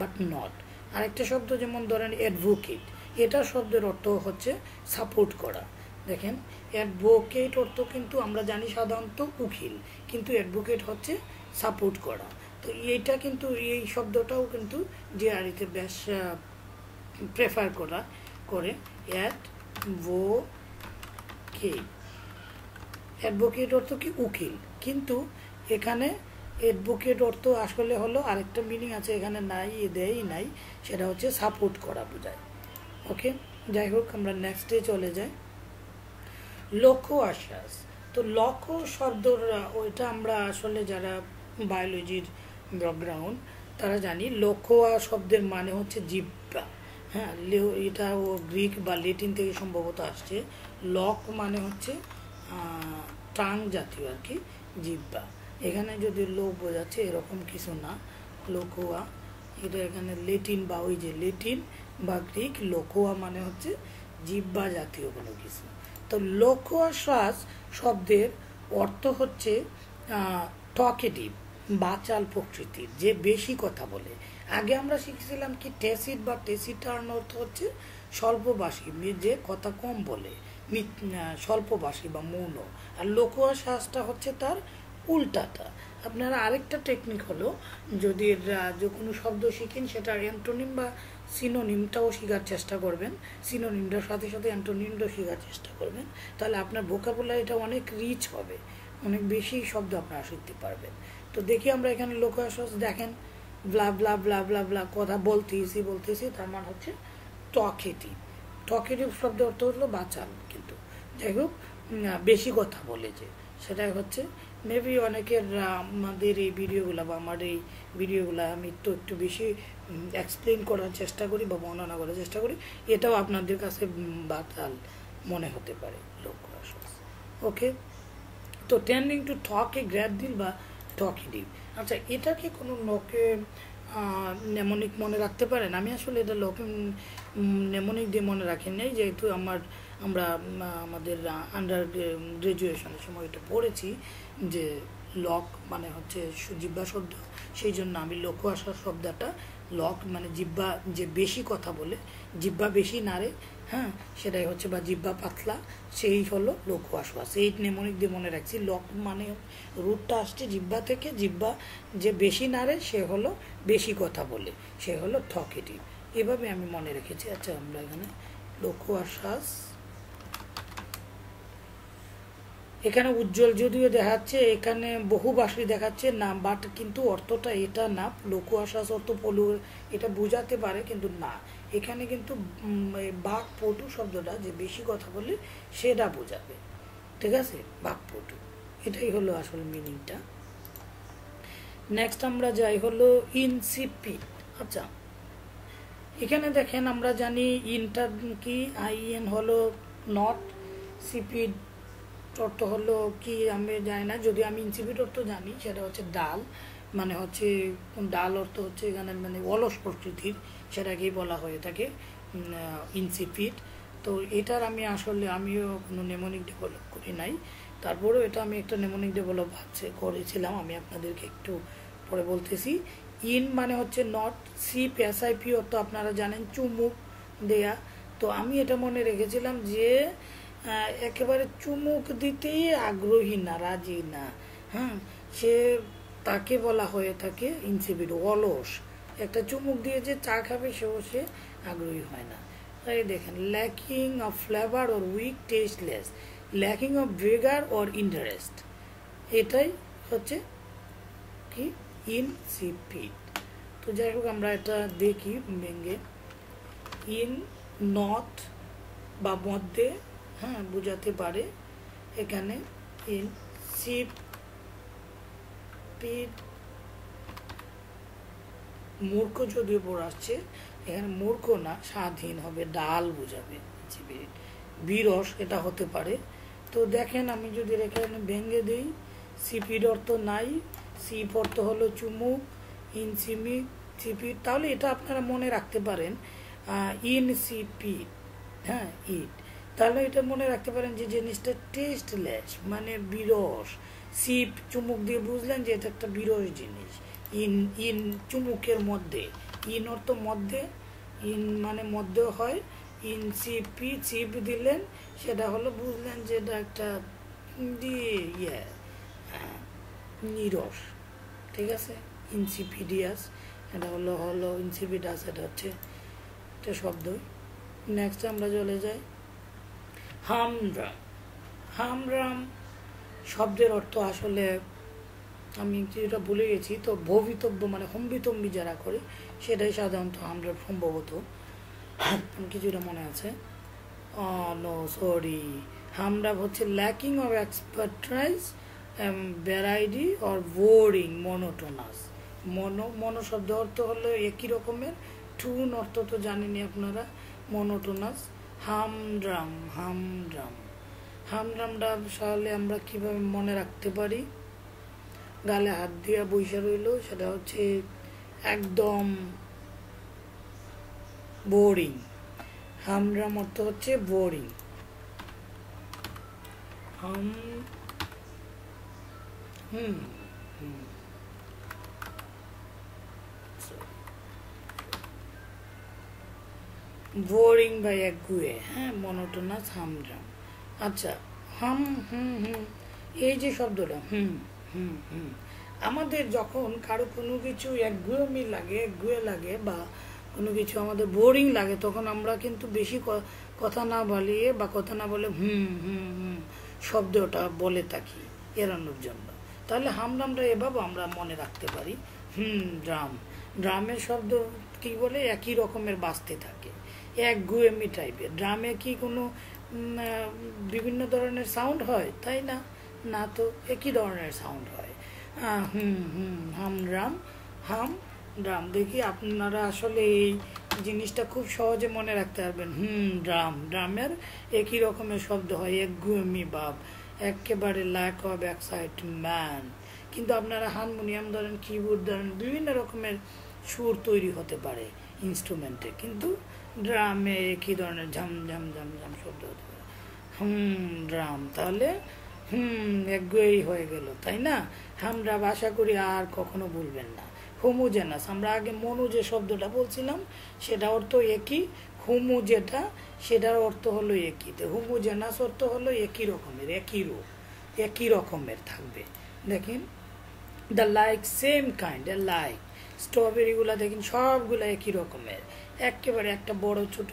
বাট নট আরেকটা শব্দ যেমন ধরেন অ্যাডভোকেট এটা শব্দের অর্থ হচ্ছে সাপোর্ট করা। দেখেন অ্যাডভোকেট অর্থ কিন্তু আমরা জানি সাধারণত উকিল, কিন্তু অ্যাডভোকেট হচ্ছে সাপোর্ট করা। তো এইটা কিন্তু, এই শব্দটাও কিন্তু ডিআরিতে বেশ প্রেফার করা, করে অ্যাড ভো কে অ্যাডভোকেট অর্থ কি? উকিল। কিন্তু এখানে অ্যাডভোকেট অর্থ আসলে হলো আরেকটা মিনিং আছে, এখানে নাই দেয়ই নাই, সেটা হচ্ছে সাপোর্ট করা বোঝায়। ওকে যাই হোক, আমরা নেক্সটে চলে যাই। লক্ষ্য আশ্বাস। তো লক্ষ্য শব্দর, ওইটা আমরা আসলে যারা বায়োলজির ব্যাকগ্রাউন্ড তারা জানি, লক্ষ্য শব্দের মানে হচ্ছে জিব্বা হ্যাঁ এটা ও গ্রিক বা লেটিন থেকে সম্ভবত আসছে। লক মানে হচ্ছে টাং জাতীয় আর কি জিব্বা এখানে যদি লোক বোঝাচ্ছে, এরকম কিছু না। লোকোয়া, এটা এখানে লেটিন বা ওই যে লেটিন বা গ্রিক, লোকোয়া মানে হচ্ছে জিব্বা জাতীয় কোনো কিছু। তো লোকোয়া শ্বাস শব্দের অর্থ হচ্ছে টকেটিভ বাচাল প্রকৃতির, যে বেশি কথা বলে। আগে আমরা শিখেছিলাম কি টেসিড বা টেসিটার্ন অর্থ হচ্ছে স্বল্পবাসী যে কথা কম বলে স্বল্পবাসী বা মৌন। আর লোকোয়া শ্বাসটা হচ্ছে তার উল্টাটা। আপনারা আরেকটা টেকনিক হলো যদি যে কোনো শব্দ শিখেন সেটা অ্যান্টোনিম বা সিনোনিমটাও শেখার চেষ্টা করবেন। সিনোনিমটার সাথে সাথে অ্যান্টোনিমটাও শেখার চেষ্টা করবেন। তাহলে আপনার ভোকাবুলারিটা অনেক রিচ হবে, অনেক বেশি শব্দ আপনারা শিখতে পারবেন। তো দেখি আমরা এখানে লোকাশ্বাস দেখেন। Blah blah blah blah blah কথা বলতেছি বলতেছি, তার মানে হচ্ছে টকেটিভ টকেটিভ শব্দ অর্থ হলো বাঁচান কিন্তু। যাই হোক বেশি কথা বলে যে, সেটাই হচ্ছে মেবি অনেকের আমাদের এই ভিডিওগুলো বা আমার এই ভিডিওগুলো আমি তো একটু বেশি এক্সপ্লেন করার চেষ্টা করি বা বর্ণনা করার চেষ্টা করি, এটাও আপনাদের কাছে বাতাল মনে হতে পারে লক্ষ্য ওকে তো tending to talk a great deal বা টকিডিভ আচ্ছা এটা কি কোনো লোকে নেমনিক মনে রাখতে পারেন? আমি আসলে এটা লোকে নেমনিক দিয়ে মনে রাখি নাই, যেহেতু আমার, আমরা আমাদের আন্ডার গ্রাজুয়েশনের সময় এটা পড়েছি, যে লক মানে হচ্ছে জিব্বা শব্দ, সেই জন্য আমি লক্ষ্য আসার শব্দটা লক মানে জিব্বা যে বেশি কথা বলে জিব্বা বেশি নাড়ে হ্যাঁ সেটাই হচ্ছে বা জিব্বা পাতলা, সেই হলো লক্ষ্য আশ্বাস এই নেমনিক দিয়ে মনে রাখছি, লক মানে রুটটা আসছে জিব্বা থেকে জিব্বা যে বেশি নাড়ে, সে হলো বেশি কথা বলে, সে হলো ঠকেটিভ এভাবে আমি মনে রেখেছি। আচ্ছা আমরা এখানে লক্ষ্য আশ্বাস। এখানে উজ্জ্বল যদিও দেখাচ্ছে, এখানে বহু বহুবাসী দেখাচ্ছে, না বাট কিন্তু অর্থটা এটা না, লঘু আশ্বাস অর্থ পলু, এটা বোঝাতে পারে, কিন্তু না। এখানে কিন্তু বাঘ পটু শব্দটা যে বেশি কথা বলে সেটা বোঝাবে। ঠিক আছে? বাঘ পটু। এটাই হলো আসল মিনিংটা নেক্সট আমরা যাই হলো ইনসিপিড আচ্ছা এখানে দেখেন আমরা জানি ইনটার কি? আইএন হলো নট সিপিড অর্থ হলো কি? আমি জানি না। যদি আমি ইনসিপিড অর্থ জানি, সেটা হচ্ছে ডাল। মানে হচ্ছে, ডাল অর্থ হচ্ছে এখানে মানে অলস প্রকৃতির। সেটাকেই বলা হয়ে থাকে ইনসিপিড তো এটার আমি আসলে, আমিও কোনো নেমোনিক ডেভেলপ করি নাই। তারপরেও এটা আমি একটা নেমোনিক ডেভেলপ আছে, করেছিলাম, আমি আপনাদেরকে একটু পরে বলতেছি। ইন মানে হচ্ছে নট সিপ এসআইপি অর্থ আপনারা জানেন, চুমুক দেয়া। তো আমি এটা মনে রেখেছিলাম যে একেবারে চুমুক দিতেই আগ্রহী না, রাজি না। হ্যাঁ সে তাকে বলা হয়ে থাকে ইনসিপিড অলস। একটা চুমুক দিয়ে যে চা খাবে, সেও সে আগ্রহী হয় না। তাই দেখেন lacking of flavour or weak tasteless lacking of vigour or interest এটাই হচ্ছে কি? ইনসিপিড তো যাই হোক, আমরা এটা দেখি ভেঙ্গে ইন নর্থ বা মধ্যে হ্যাঁ বোঝাতে পারে। এখানে ইন সিপ পিড মূর্খ যদিও পড়ে আসছে, এখানে মূর্খ না, স্বাধীন হবে, ডাল বোঝাবে। বিরস, এটা হতে পারে। তো দেখেন আমি যদি এখানে ভেঙে দিই সিপিড অর্থ নাই, সিপ অর্থ হলো চুমুক, ইনসিমি সিপিড তাহলে এটা আপনারা মনে রাখতে পারেন ইনসিপি হ্যাঁ ইট। তাহলে এটা মনে রাখতে পারেন যে জিনিসটা টেস্টলেস মানে বিরস। সিপ, চুমুক দিয়ে বুঝলেন যে এটা একটা বিরস জিনিস। ইন ইন চুমুকের মধ্যে। ইন অর্থ মধ্যে, ইন মানে মধ্যে হয়, ইন সিপি চিপ দিলেন, সেটা হলো বুঝলেন যে এটা একটা ইয়ে নিরস, ঠিক আছে? ইনসিপিডিয়াস, এটা হলো হলো ইনসিপিডাস এটা হচ্ছে একটা শব্দ। নেক্সট আমরা চলে যাই। হামরাম। হামরাম শব্দের অর্থ আসলে আমি যেটা ভুলে গেছি, তো ভবিতব্য মানে হম্বিতম্বি যারা করে, সেটাই সাধারণত হামরাম সম্ভবত। কিছুটা মনে আছে। নো সরি হামরাম হচ্ছে lacking of expertise variety or boring monotonous mono mono শব্দ অর্থ হলো একই রকমের। টুন অর্থ তো জানেনি আপনারা। মনোটোনাস হামড্রাম হামড্রাম হামড্রামটা সাহলে আমরা কীভাবে মনে রাখতে পারি? গালে হাত দিয়া বৈশা রইল, সেটা হচ্ছে একদম বোরিং হামড্রাম অর্থ হচ্ছে বোরিং হাম, হুম বোরিং বা একগুয়ে হ্যাঁ মনোটোনাস হামড্রাম আচ্ছা হাম, হুম হুম, এই যে শব্দটা, হুম। আমাদের যখন কারও কোনো কিছু একগুয়েমি লাগে একগুয়ে লাগে বা কোনো কিছু আমাদের বোরিং লাগে, তখন আমরা কিন্তু বেশি কথা না বলিয়ে বা কথা না বলে হুম হুম হুম শব্দটা বলে থাকি এড়ানোর জন্য। তাহলে হামড্রামটা এভাবে আমরা মনে রাখতে পারি। Hum, drum. ড্রামের শব্দ কি বলে? একই রকমের বাঁচতে থাকে। এক গুয়েমি টাইপের ড্রামে কি কোনো বিভিন্ন ধরনের সাউন্ড হয়? তাই না? না তো একই ধরনের সাউন্ড হয়? হুম হুম, হাম ড্রাম হাম ড্রাম দেখি আপনারা আসলে এই জিনিসটা খুব সহজে মনে রাখতে পারবেন। হুম ড্রাম ড্রামের একই রকমের শব্দ হয়, এক গুয়েমি বাপ, একেবারে ল্যাক অফ এক্সাইটমেন্ট কিন্তু আপনারা হারমোনিয়াম ধরেন কিবোর্ড ধরেন, বিভিন্ন রকমের সুর তৈরি হতে পারে ইনস্ট্রুমেন্টে কিন্তু ড্রামে একই ধরনের ঝাম ঝাম ঝাম ঝাম শব্দ হতে পারে। হুম ড্রাম তাহলে হুম, একগুয়েই হয়ে গেল, তাই না? আমরা আশা করি আর কখনো বলবেন না। হোমোজেনাস, আমরা আগে মনু যে শব্দটা বলছিলাম, সেটা অর্থ একই, হুমু যেটা, সেটার অর্থ হলো একই। তো হোমোজেনাস অর্থ হলো একই রকমের, একই রূপ, একই রকমের থাকবে। দেখেন the like same kind like স্ট্রবেরিগুলো দেখেন সবগুলো একই রকমের। একেবারে একটা বড়, ছোট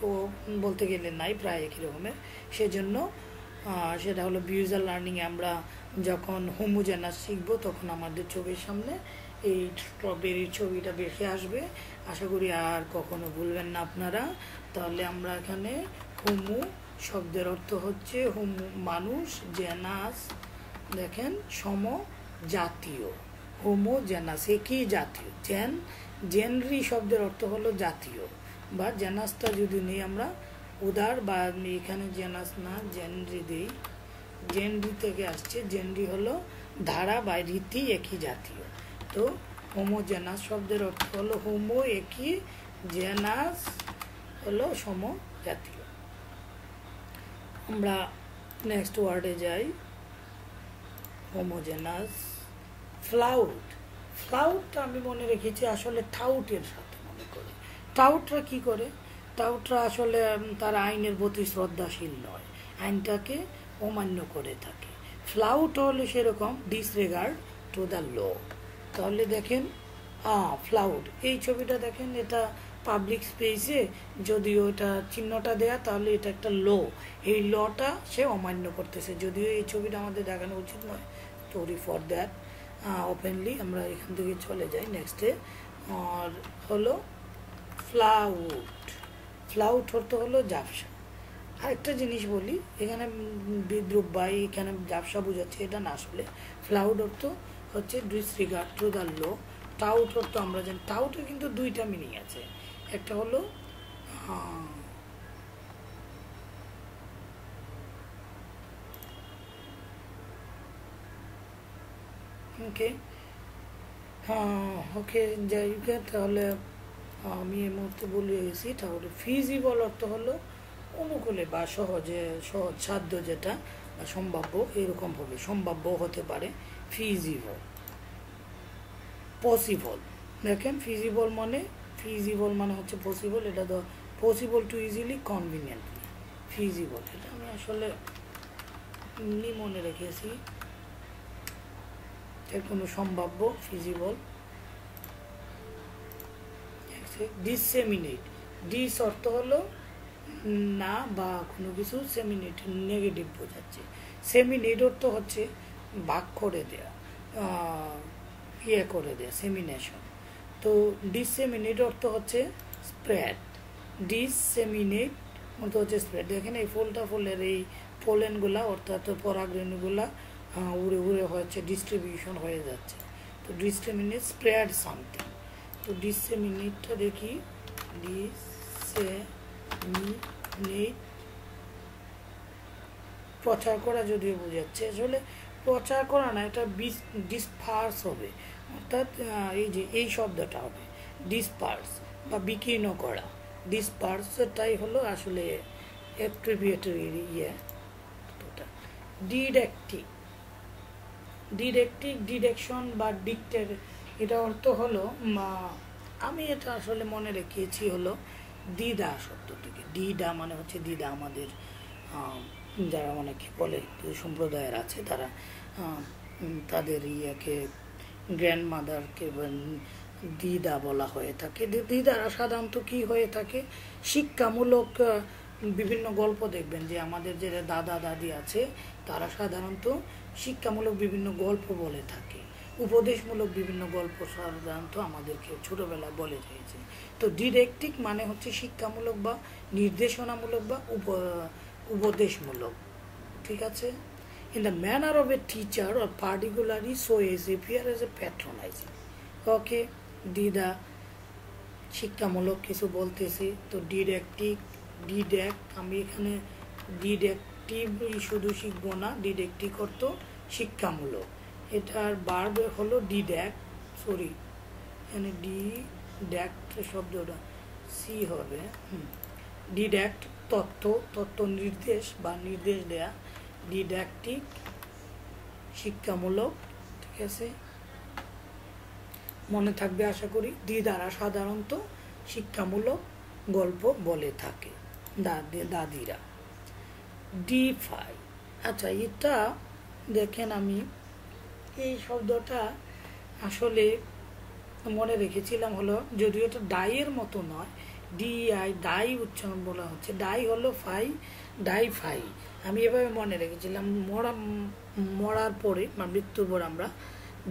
বলতে গেলে নাই, প্রায় একই রকমের। সেজন্য সেটা হলো বিউজার লার্নিংয়ে আমরা যখন হোমোজেনাস শিখব, তখন আমাদের চোখের সামনে এই স্ট্রবেরির ছবিটা বেশি আসবে। আশা করি আর কখনো ভুলবেন না আপনারা। তাহলে আমরা এখানে হোমো শব্দের অর্থ হচ্ছে হোমো মানুষ জেনাস দেখেন সম জাতীয় হোমো জেনাস একই জাতীয়। জেন জেনরি শব্দের অর্থ হলো জাতীয়। বা জেনাসটা যদি নেই আমরা উদার বা এখানে জেনাস না, জেনরি দিই। জেনরি থেকে আসছে, জেনরি হলো ধারা বা রীতি একই জাতীয়। তো হোমো জেনাস শব্দের অর্থ হলো হোমো একই জেনাস হলো সম জাতীয় আমরা নেক্সট ওয়ার্ডে যাই। হোমোজেনাস ফ্লাউট ফ্লাউটটা আমি মনে রেখেছি আসলে টাউটের সাথে মনে করি। টাউটরা কি করে? টাউটরা আসলে তারা আইনের প্রতি শ্রদ্ধাশীল নয়। আইনটাকে অমান্য করে থাকে। ফ্লাউট হলে সেরকম ডিসরেগার্ড টু দ্য ল। তাহলে দেখেন ফ্লাউট। এই ছবিটা দেখেন, এটা পাবলিক স্পেসে যদিও এটা চিহ্নটা দেয়া, তাহলে এটা একটা ল। এই লটা সে অমান্য করতেছে। যদিও এই ছবিটা আমাদের দেখানো উচিত নয়। স্টোরি ফর দ্যাট ওপেনলি আমরা এখান থেকে চলে যাই। নেক্সটে আর হলো ফ্লাউট। ফ্লাউট অর্থ হলো জাপসা আরেকটা জিনিস বলি, এখানে বিদ্রুপ বা এখানে জাপসা বোঝাচ্ছে, এটা না আসলে। ফ্লাউট অর্থ হচ্ছে ডিসরিগার্ড দ্য লো টাউট অর্থ আমরা জানি টাউটের কিন্তু দুইটা মিনিং আছে। একটা হলো ওকে হ্যাঁ ওকে যাই তাহলে আমি এই মুহূর্তে বলে গেছি তাহলে ফিজিবল অর্থ হলো অনুকূলে বা সহজে, সহজ সাধ্য যেটা বা সম্ভাব্য, এরকম হবে সম্ভাব্য হতে পারে ফিজিবল পসিবল দেখেন ফিজিবল মানে ফিজিবল মানে হচ্ছে পসিবল এটা তো possible to easily conveniently feasible এটা আমি আসলে এমনি মনে রেখেছি। এর কোনো সম্ভাব্য ফিজিবল ডিসেমিনেট ডিস অর্থ হলো না বা কোনো কিছু সেমিনেট নেগেটিভ বোঝাচ্ছে। সেমিনেট অর্থ হচ্ছে ভাগ করে দেয়া ইয়ে করে দেয়া সেমিনেশন তো ডিসেমিনেট অর্থ হচ্ছে স্প্রেড ডিসেমিনেট অর্থ হচ্ছে স্প্রেড দেখেন এই ফুলটা ফুলের এই পোলেনগুলা অর্থাৎ পরাগরেণুগুলা উড়ে উড়ে হচ্ছে ডিস্ট্রিবিউশন হয়ে যাচ্ছে। তো ডিসেমিনেট স্প্রেড সামথিং তো ডিসেমিনেটটা দেখি। ডিসেমিনেট প্রচার করা যদিও বোঝাচ্ছে, আসলে প্রচার করা না, এটা ডিসপার্স হবে। অর্থাৎ এই যে, এই শব্দটা হবে। ডিসপার্স বা বিকীর্ণ করা। ডিসপার্সটাই হলো আসলে অ্যাট্রিবিউটরি ইয়ে। ডিডেক্টিভ ডিরেক্টিভ ডিরেকশন বা ডিক্টের এটা অর্থ হলো আমি এটা আসলে মনে রেখেছি হলো দিদা শব্দ থেকে দিদা মানে হচ্ছে দিদা আমাদের যারা অনেকে বলে সম্প্রদায়ের আছে তারা তাদের ইয়েকে গ্র্যান্ড মাদারকে দিদা বলা হয়ে থাকে। দিদারা সাধারণত কি হয়ে থাকে? শিক্ষামূলক বিভিন্ন গল্প দেখবেন যে আমাদের যে দাদা, দাদি আছে তারা সাধারণত শিক্ষামূলক বিভিন্ন গল্প বলে থাকে। উপদেশমূলক বিভিন্ন গল্প সাধারণত আমাদেরকে ছোটবেলায় বলে রয়েছে তো ডিরেক্টিভ মানে হচ্ছে শিক্ষামূলক বা নির্দেশনামূলক বা উপ উপদেশমূলক। ঠিক আছে? In the manner of a teacher or particularly so as appear as a patronising okay দিদা শিক্ষামূলক কিছু বলতেছি। তো ডিরেক্টিভ ডিডেক্ট আমি এখানে ডিডেক্টিভ শুধু শিখব না ডিডেক্টিভ অর্থ শিক্ষামূলক। এটার বার্ব হলো ডিডেক্ট সরি এখানে ডি ড্যাক্ট শব্দটা সি হবে ডিড্যাক্ট তথ্য তথ্য নির্দেশ বা নির্দেশ দেয়া ডিডাক্টিক শিক্ষামূলক, ঠিক আছে? মনে থাকবে আশা করি, দি দ্বারা সাধারণত শিক্ষামূলক গল্প বলে থাকে, দাদি, দাদিরা। ডি ফাই আচ্ছা এটা দেখেন আমি এই শব্দটা আসলে মনে রেখেছিলাম হলো, যদিও এটা ডাইয়ের মতো নয় ডি আই ডাই উচ্চারণ বলা হচ্ছে। ডাই হলো ফাই, ডাই ফাই। আমি এভাবে মনে রেখেছিলাম, মরা, মরার পরে বা মৃত্যুর পর আমরা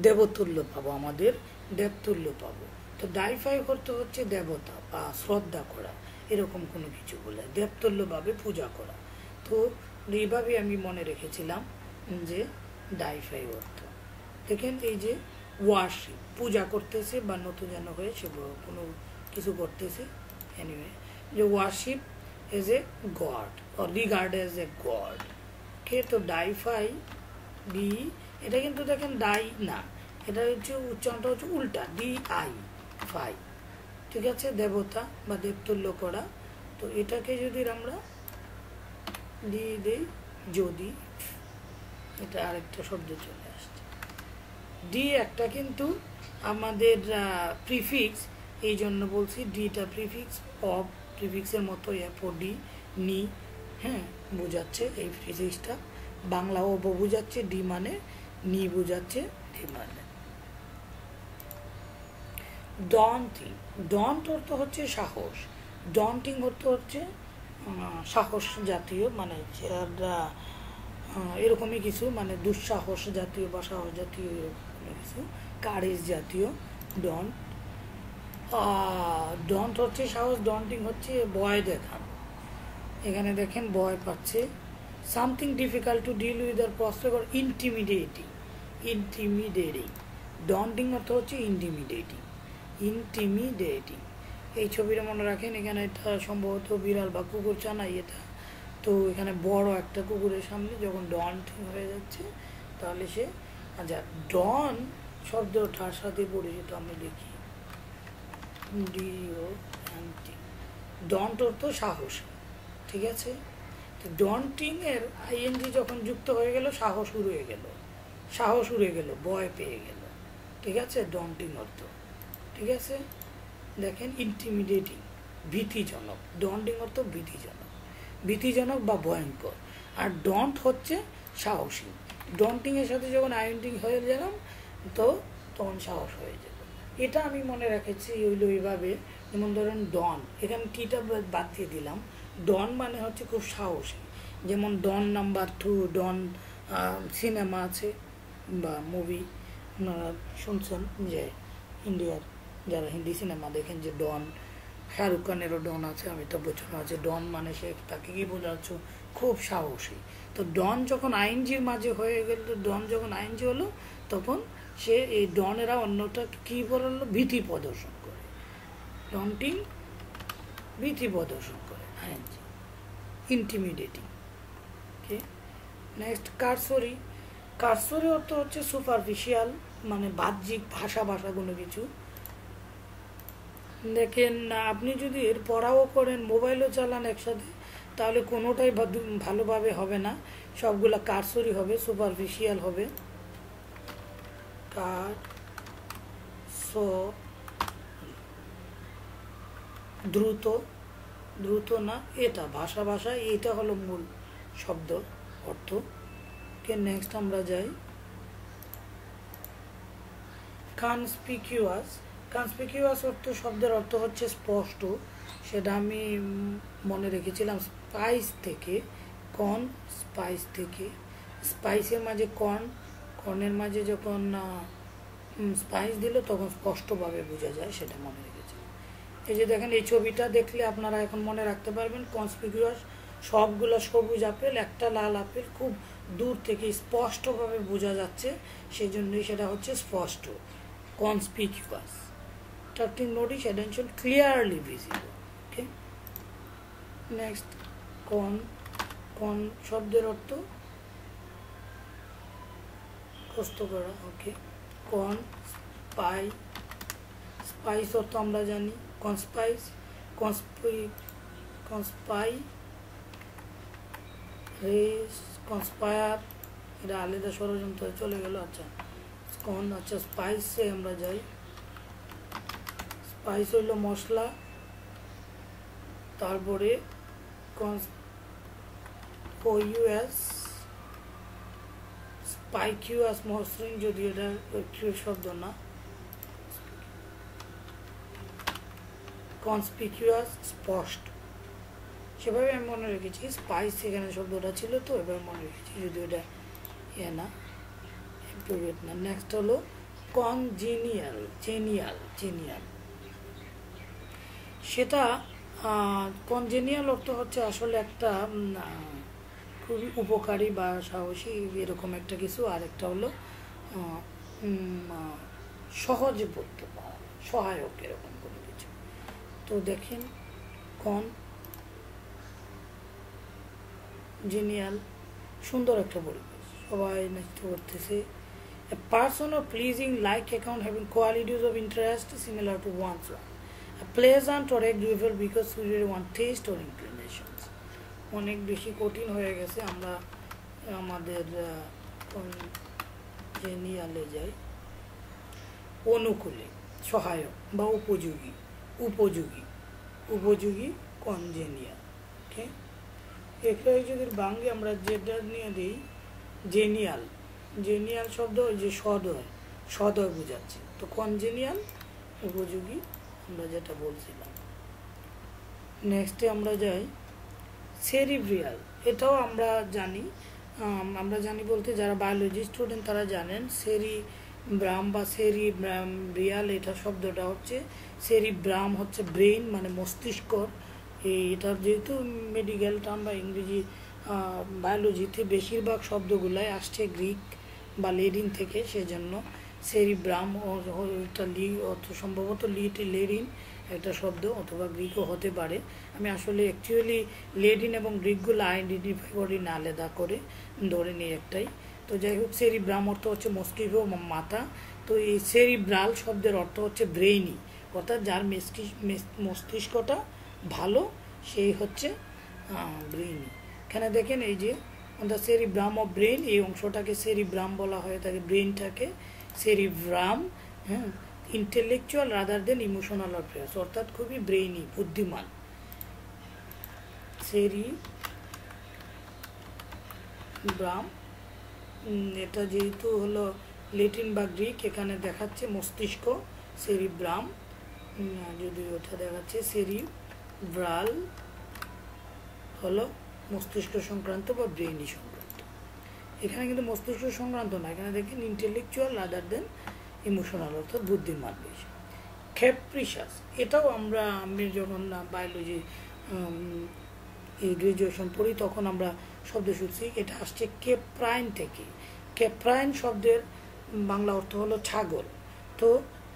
দেবতুল্য পাবো, আমাদের দেবতুল্য পাবো। তো ডাই ফাই করতে হচ্ছে দেবতা বা শ্রদ্ধা করা, এরকম কোনো কিছু বলে, দেবতুল্যভাবে পূজা করা। তো এইভাবে আমি মনে রেখেছিলাম যে ডাই ফাই অর্থ। দেখেন এই যে ওয়ার্শিপ, পূজা করতেছে বা নতুন যেন হয়ে সে কোনো কিছু করতেছে। এনিওয়ে যে worship as a god or regard as a god কে তো ডাইফাই ডি এটা কিন্তু দেখেন ডাই না, এটা হচ্ছে উচ্চারণটা হচ্ছে উল্টা ডি আই ফাই ঠিক আছে, দেবতা বা দেবতুল্য করা তো এটাকে যদি আমরা দিয়ে দিই, যদি, এটা আরেকটা শব্দ চলে ডি একটা কিন্তু আমাদের প্রিফিক্স এই জন্য বলছি ডিটা প্রিফিক্স অফ প্রিফিক্সের মতো এরপর ডি নি হ্যাঁ বোঝাচ্ছে এই প্রিফিক্সটা বাংলা অব বোঝাচ্ছে ডি মানে নি বোঝাচ্ছে ডি মানে। ডন্টিং ডন্ট অর্থ হচ্ছে সাহস। ডন্টিং অর্থ হচ্ছে সাহস জাতীয় মানে এরকমই কিছু মানে দুঃসাহস জাতীয় বা সাহস জাতীয় কারেজ জাতীয় ডন। ডন্ট হচ্ছে সাহস, ডন্টিং হচ্ছে ভয় দেখানো এখানে দেখেন ভয় পাচ্ছে। Something difficult to deal with R prospect or intimidating. Intimidating. Daunting অর্থ হচ্ছে ইন্টিমিডিয়েটিং। ইন্টিমিডিয়েটিং। এই ছবিটা মনে রাখেন, এখানে এটা সম্ভবত বিড়াল বা কুকুর চানাই এটা। তো এখানে বড় একটা কুকুরের সামনে যখন ডন হয়ে যাচ্ছে, তাহলে সে আচ্ছা ডন শব্দটার সাথে পরিচিত আমরা দেখি। ডিও অ্যান্টি ডন্ট অর্থ সাহস, ঠিক আছে? তো ডন্টিং এর আইএনজি যখন যুক্ত হয়ে গেল, সাহস উড়ে গেল। সাহস উড়ে গেল, ভয় পেয়ে গেল। ঠিক আছে? ডন্টিং অর্থ। ঠিক আছে? দেখেন ইন্টিমিডিয়েটিং ভীতিজনক। ডন্টিং অর্থ ভীতিজনক। ভীতিজনক বা ভয়ঙ্কর। আর ডন্ট হচ্ছে সাহসী। ডন্টিং এর সাথে যখন আইএনটিং হয়ে গেলাম তো তখন সাহস হয়ে যাবে এটা আমি মনে রেখেছি হইল এইভাবে যেমন ধরেন ডন, এখানে টিটা বাদ দিয়ে দিলাম। ডন মানে হচ্ছে খুব সাহসী। যেমন ডন নাম্বার টু, ডন সিনেমা আছে বা মুভি আপনারা শুনছেন যে ইন্ডিয়ার যারা হিন্দি সিনেমা দেখেন যে ডন, শাহরুখ খানেরও ডন আছে, অমিতাভ বচ্চনও আছে। ডন মানে সে তাকে কি বোঝাচ্ছ? খুব সাহসী। তো ডন যখন আইনজির মাঝে হয়ে গেল, ডন যখন আইনজি হলো, তখন সে এই ডনেরা অন্যটা কী বলল? ভীতি প্রদর্শন করে। ডনটিং ভীতি প্রদর্শন করে। ING ইন্টিমিডিয়েটিং okay next কারসরি। কারসরি অর্থ হচ্ছে সুপারফিশিয়াল মানে বাহ্যিক ভাষা ভাষা কোনো কিছু। দেখেন, আপনি যদি এর পড়াও করেন, মোবাইলও চালান একসাথে, তাহলে কোনোটাই ভালোভাবে হবে না। সবগুলা কারসরি হবে সুপারফিশিয়াল হবে। সো দ্রুত দ্রুত না, এটা, ভাষা ভাষা, এটা হলো মূল শব্দ, অর্থ। নেক্সট আমরা যাই। কনস্পিকিউয়াস কনস্পিকিউয়াস অর্থ, শব্দের অর্থ হচ্ছে স্পষ্ট। সেটা আমি মনে রেখেছিলাম স্পাইস থেকে কর্ন স্পাইস থেকে। স্পাইসের মাঝে কর্ন কর্নের মাঝে যখন স্পাইস দিল, তখন স্পষ্টভাবে বোঝা যায় সেটা মনে রেখেছে। এই যে দেখেন, এই ছবিটা দেখলে আপনারা এখন মনে রাখতে পারবেন কনস্পিকিউয়াস সবগুলো সবুজ আপেল, একটা লাল আপেল খুব দূর থেকে স্পষ্টভাবে বোঝা যাচ্ছে সেই জন্যই সেটা হচ্ছে স্পষ্ট conspicuous attracting notice attention clearly visible okay next con con শব্দের অর্থ কষ্ট করা ওকে কন স্পাই স্পাইস অর্থ আমরা জানি কনস্পাইস কনস্পি কনস্পাই রেস কনস্পায়ার এটা আলাদা ষড়যন্ত্র চলে গেল আচ্ছা। কন আচ্ছা স্পাইসে আমরা যাই। স্পাইস হইল মশলা, তারপরে কনস ইউএস স্পাইকিউয়াস মসৃণ যদি এটা কিউ শব্দ না। কনস্পিকিউয়াস স্পষ্ট। সেভাবে আমি মনে রেখেছি স্পাইস এখানে শব্দটা ছিল তো, এভাবে মনে রেখেছি, যদি ওটা ইয়ে না ইম্প্রুভেট না। নেক্সট হলো কনজিনিয়াল জেনিয়াল জেনিয়াল সেটা কনজেনিয়াল অর্থ হচ্ছে আসলে একটা খুবই উপকারী বা সাহসী এরকম একটা কিছু। আর একটা হলো সহজ বোধ্য সহায়ক এরকম কোনো কিছু। তো দেখেন, কন জেনিয়াল সুন্দর একটা পরিবেশ। সবাই নিশ্চিত করতেছে। A person of pleasing like account having qualities of interest similar to one's one pledge and or এক because one taste or include অনেক বেশি কঠিন হয়ে গেছে, আমরা, আমাদের জেনিয়ালে যাই, অনুকূলে, সহায়ক বা উপযোগী উপযোগী উপযোগী কনজেনিয়াল ঠিক এখানে যদি বাংলা আমরা যেটা নিয়ে দিই, জেনিয়াল জেনিয়াল শব্দ ওই যে সদয় সদয় বোঝাচ্ছে, তো কনজেনিয়াল, উপযোগী, আমরা যেটা বলছিলাম। নেক্সটে আমরা যাই সেরিব্রিয়াল এটাও আমরা জানি। আমরা জানি বলতে যারা বায়োলজি স্টুডেন্ট তারা জানেন। সেরি ব্রাম বা সেরি ব্রিয়াল এটা শব্দটা হচ্ছে সেরি ব্রাম হচ্ছে ব্রেইন মানে মস্তিষ্কর। এটার যেহেতু মেডিকেল টার্ম বা ইংরেজি বায়োলজিতে বেশিরভাগ শব্দগুলাই আসছে গ্রিক বা লেডিন থেকে, সেজন্য সেরিব্রাম ওটা লি, অত সম্ভবত লিট লেডিন একটা শব্দ অথবা গ্রিকও হতে পারে। আমি আসলে অ্যাকচুয়ালি লেডিন এবং গ্রিকগুলো আইডেন্টিফাই করি না, আলাদা করে ধরে নিই একটাই। তো যাই হোক সেরিব্রাম অর্থ হচ্ছে মস্তিষ্ক বা মাথা। তো এই সেরিব্রাল শব্দের অর্থ হচ্ছে ব্রেইনি, অর্থাৎ যার মস্তিষ্কটা ভালো, সেই হচ্ছে ব্রেইনি। এখানে দেখেন এই যে দ্য সেরিব্রাম অফ ব্রেন এই অংশটাকে সেরিব্রাম বলা হয়ে থাকে ব্রেনটাকে সেরিব্রাম হ্যাঁ intellectual rather than emotional affairs অর্থাৎ খুবই ব্রেইনি বুদ্ধিমান। সেরি ব্রাম এটা যেহেতু হলো লেটিন বা গ্রিক, এখানে দেখাচ্ছে মস্তিষ্ক সেরিব্রাম যদি ওটা দেখাচ্ছে সেরি ব্রাল হলো মস্তিষ্ক সংক্রান্ত বা ব্রেইনি সংক্রান্ত। এখানে কিন্তু মস্তিষ্ক সংক্রান্ত না, এখানে দেখেন ইন্টেলেকচুয়াল রাদার দেন ইমোশনাল অর্থাৎ বুদ্ধিমান বেশি। ক্যাপ্রিশাস এটাও আমরা আমি যখন বায়োলজি গ্রাজুয়েশন পড়ি, তখন আমরা শব্দ শুনছি, এটা আসছে কেপ্রাইন থেকে। কেপ্রাইন শব্দের বাংলা অর্থ হলো ছাগল। তো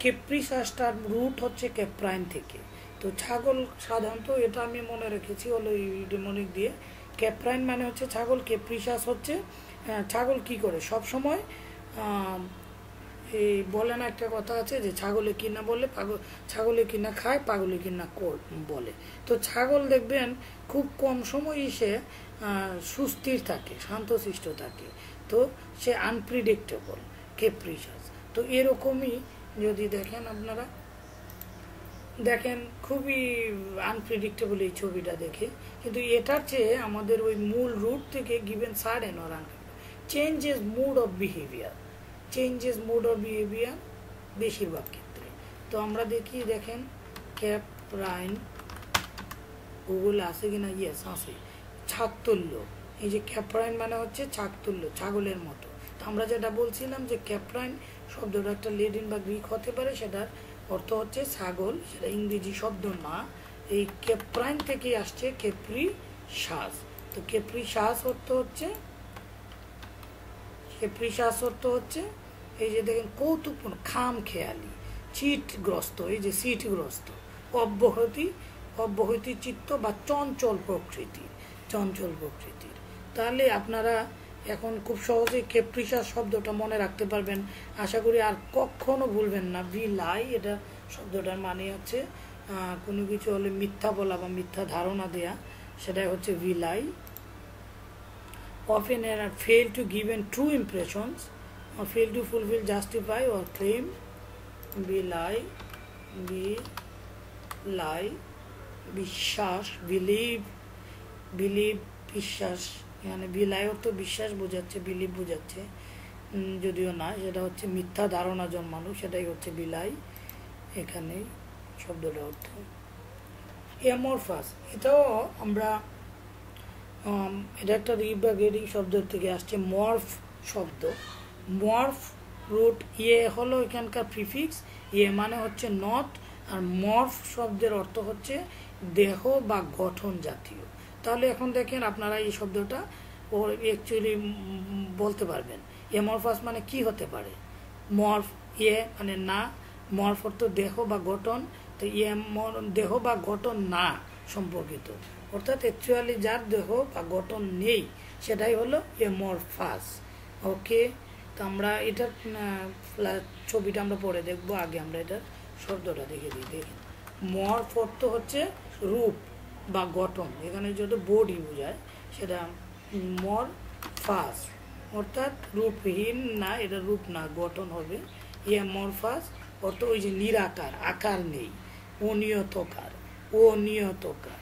কেপ্রিশাসটার রুট হচ্ছে কেপ্রাইন থেকে। তো ছাগল সাধারণত, এটা আমি মনে রেখেছি, হলো ইউডেমনিক দিয়ে। ক্যাপ্রাইন মানে হচ্ছে ছাগল কেপ্রিশাস হচ্ছে ছাগল কি করে? সব সময় এই বলে না একটা কথা আছে যে ছাগলে কিনা বলে, পাগল ছাগলে কিনা খায় পাগলে কিনা বলে। তো ছাগল দেখবেন খুব কম সময়ই সে সুস্থির থাকে, শান্তশিষ্ট থাকে। তো সে আনপ্রিডিক্টেবল কেপ্রিশাস তো এরকমই যদি দেখেন আপনারা, দেখেন খুবই আনপ্রিডিক্টেবল এই ছবিটা দেখে। কিন্তু এটার চেয়ে আমাদের ওই মূল রুট থেকে given sudden or changes mood of behaviour changes mode of behaviour বেশিরভাগ ক্ষেত্রে। তো আমরা দেখি, দেখেন, ক্যাপ, রাইন, গুগলে আছে কিনা? ইয়েস আসে ছাকতুল্য এই যে ক্যাপ্রাইন মানে হচ্ছে ছাকতুল্য ছাগলের মতো। তো আমরা যেটা বলছিলাম যে ক্যাপ্রাইন শব্দটা একটা লেডিন বা গ্রিক হতে পারে, সেটার অর্থ হচ্ছে ছাগল, সেটা ইংরেজি শব্দ না। এই ক্যাপ্রাইন থেকে আসছে কেপ্রি শ্বাস তো কেপ্রি শ্বাস অর্থ হচ্ছে শ্বাস অর্থ হচ্ছে, এই যে দেখেন কৌতুকপূর্ণ, খাম খেয়ালি, চিটগ্রস্ত, এই যে সিটগ্রস্ত অব্যাহতি অব্যাহতি চিত্ত বা চঞ্চল প্রকৃতির চঞ্চল প্রকৃতির। তাহলে আপনারা এখন খুব সহজেই কেপ্রিসা শব্দটা মনে রাখতে পারবেন। আশা করি আর কখনো ভুলবেন না, ভি লাই, এটা শব্দটার মানে হচ্ছে কোনো কিছু হলে মিথ্যা বলা বা মিথ্যা ধারণা দেয়া, সেটাই হচ্ছে belie. Often error fail to give an true impressions or fail to fulfill, justify or claim. Be lie be lie বিশ্বাস বিলিভ বিলিভ বিশ্বাস এখানে বিলাই অর্থ বিশ্বাস বোঝাচ্ছে বিলিভ বোঝাচ্ছে। যদিও না, সেটা হচ্ছে মিথ্যা ধারণা জন্মানো, সেটাই হচ্ছে বিলাই এখানে শব্দটা অর্থ। এমরফাস এটাও আমরা এটা একটা রিবাগেরি শব্দ থেকে আসছে, মর্ফ শব্দ। মর্ফ রুট ইয়ে হলো এখানকার প্রিফিক্স ইয়ে মানে হচ্ছে নট, আর মর্ফ শব্দের অর্থ হচ্ছে দেহ বা গঠন জাতীয়। তাহলে এখন দেখেন আপনারা এই শব্দটা, ও অ্যাকচুয়ালি বলতে পারবেন। এমরফাস মানে কি হতে পারে? মর্ফ ইয়ে মানে না। মর্ফ অর্থ দেহ বা গঠন, তো ইয়ে দেহ বা গঠন না সম্পর্কিত। অর্থাৎ অ্যাকচুয়ালি যার দেহ বা গঠন নেই, সেটাই হলো এমরফাস ওকে তো আমরা এটার ছবিটা আমরা পরে দেখব, আগে আমরা এটার শব্দটা দেখে দিই, দেখেন। মর্ফ অর্থ হচ্ছে রূপ বা গঠন, এখানে যত বডি বোঝায়, সেটা মর ফাস অর্থাৎ রূপহীন না, এটা রূপ না, গঠন হবে। ইয়ে মরফাস অর্থ ওই যে নিরাকার, আকার নেই, অনিয়তকার অনিয়তকার।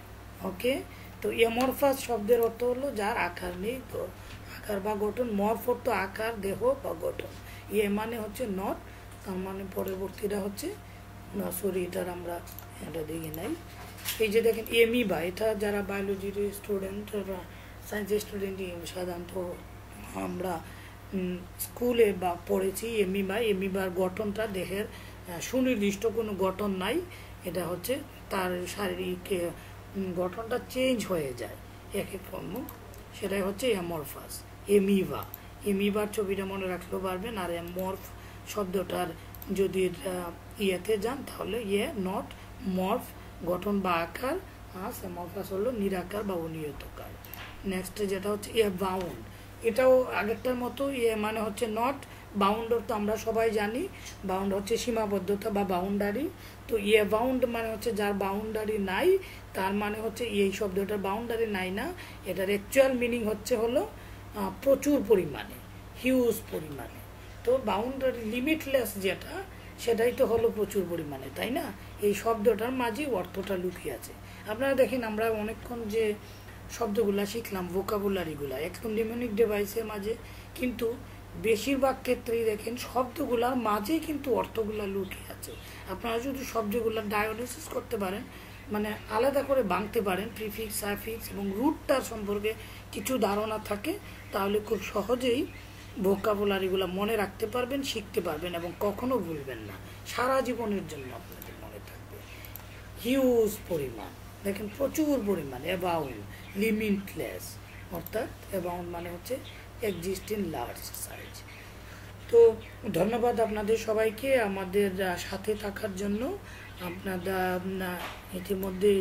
ওকে তো এমরফাস শব্দের অর্থ হলো যার আকার নেই তো। আকার বা গঠন মর্ফ অর্থ আকার, দেহ বা গঠন। ইয়ে মানে হচ্ছে নট তার মানে পরবর্তীটা হচ্ছে না সরি এটার আমরা এটা দেখি নাই। এই যে দেখেন এমিবা এটা যারা বায়োলজির স্টুডেন্ট সায়েন্সের স্টুডেন্ট সাধারণত আমরা স্কুলে বা পড়েছি এমিবা এমিবার গঠনটা দেহের সুনির্দিষ্ট কোনো গঠন নাই। এটা হচ্ছে তার শারীরিক গঠনটা চেঞ্জ হয়ে যায় এক এক কর্ম সেটাই হচ্ছে এমরফাস এমিভা এমিভার ছবিটা মনে রাখতেও পারবেন, আর মর্ফ শব্দটার যদি ইয়েতে যান, তাহলে ইয়ে নট মর্ফ গঠন বা আকার আর সেমরফাস হলো নিরাকার বা অনিয়তকার। নেক্সট যেটা হচ্ছে ইয়ে বাউন্ড এটাও আগেরটার মতো ইয়ে মানে হচ্ছে নট বাউন্ডার তো আমরা সবাই জানি বাউন্ড হচ্ছে সীমাবদ্ধতা বা বাউন্ডারি তো ইয়ে বাউন্ড মানে হচ্ছে যার বাউন্ডারি নাই, তার মানে হচ্ছে এই শব্দটার বাউন্ডারি নাই না। এটার অ্যাকচুয়াল মিনিং হচ্ছে হলো প্রচুর পরিমাণে হিউজ পরিমাণে। তো বাউন্ডারি লিমিটলেস যেটা, সেটাই তো হলো প্রচুর পরিমাণে, তাই না? এই শব্দটার মাঝে অর্থটা লুকিয়ে আছে। আপনারা দেখেন, আমরা অনেকক্ষণ যে শব্দগুলা শিখলাম ভোকাবুলারিগুলা একদম নিউমনিক ডিভাইসের মাঝে, কিন্তু বেশিরভাগ ক্ষেত্রেই দেখেন, শব্দগুলোর মাঝেই কিন্তু অর্থগুলো লুকিয়ে আছে আপনারা যদি শব্দগুলো ডায়োনিসিস করতে পারেন মানে আলাদা করে বাঁধতে পারেন প্রিফিক্স সাফিক্স এবং রুটটার সম্পর্কে কিছু ধারণা থাকে, তাহলে খুব সহজেই ভোকাবুলারিগুলো মনে রাখতে পারবেন, শিখতে পারবেন এবং কখনো ভুলবেন না। সারা জীবনের জন্য আপনাদের মনে থাকবে। হিউজ পরিমাণ। দেখেন প্রচুর পরিমাণ। অ্যাবাউন্ড লিমিটলেস অর্থাৎ অ্যাবাউন্ড মানে হচ্ছে এক্সিস্টিং লার্জ সাইজ তো ধন্যবাদ আপনাদের সবাইকে আমাদের সাথে থাকার জন্য। আপনারা ইতিমধ্যে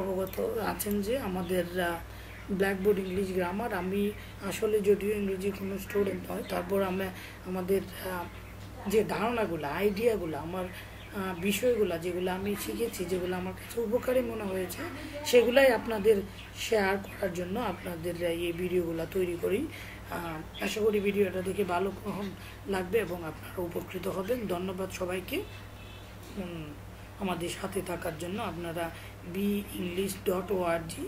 অবগত আছেন যে আমাদের ব্ল্যাকবোর্ড ইংলিশ গ্রামার আমি আসলে যদিও ইংরেজি কোনো স্টুডেন্ট নয়, তারপর আমি আমাদের যে ধারণাগুলো আইডিয়াগুলো আমার বিষয়গুলো যেগুলো আমি শিখেছি, যেগুলো আমার কাছে উপকারী মনে হয়েছে, সেগুলাই আপনাদের শেয়ার করার জন্য আপনাদের এই ভিডিওগুলো তৈরি করি। আশা করি ভিডিওটা দেখে ভালো লাগবে এবং আপনারা উপকৃত হবেন। ধন্যবাদ সবাইকে। আমাদের সাথে থাকার জন্য আপনারা B English dot O R G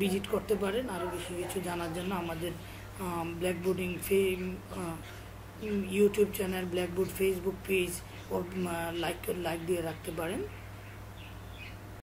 visit করতে পারেন। আরও বেশি কিছু জানার জন্য আমাদের ব্ল্যাকবোর্ডিং ফে YouTube channel Blackboard Facebook page like like দিয়ে রাখতে পারেন।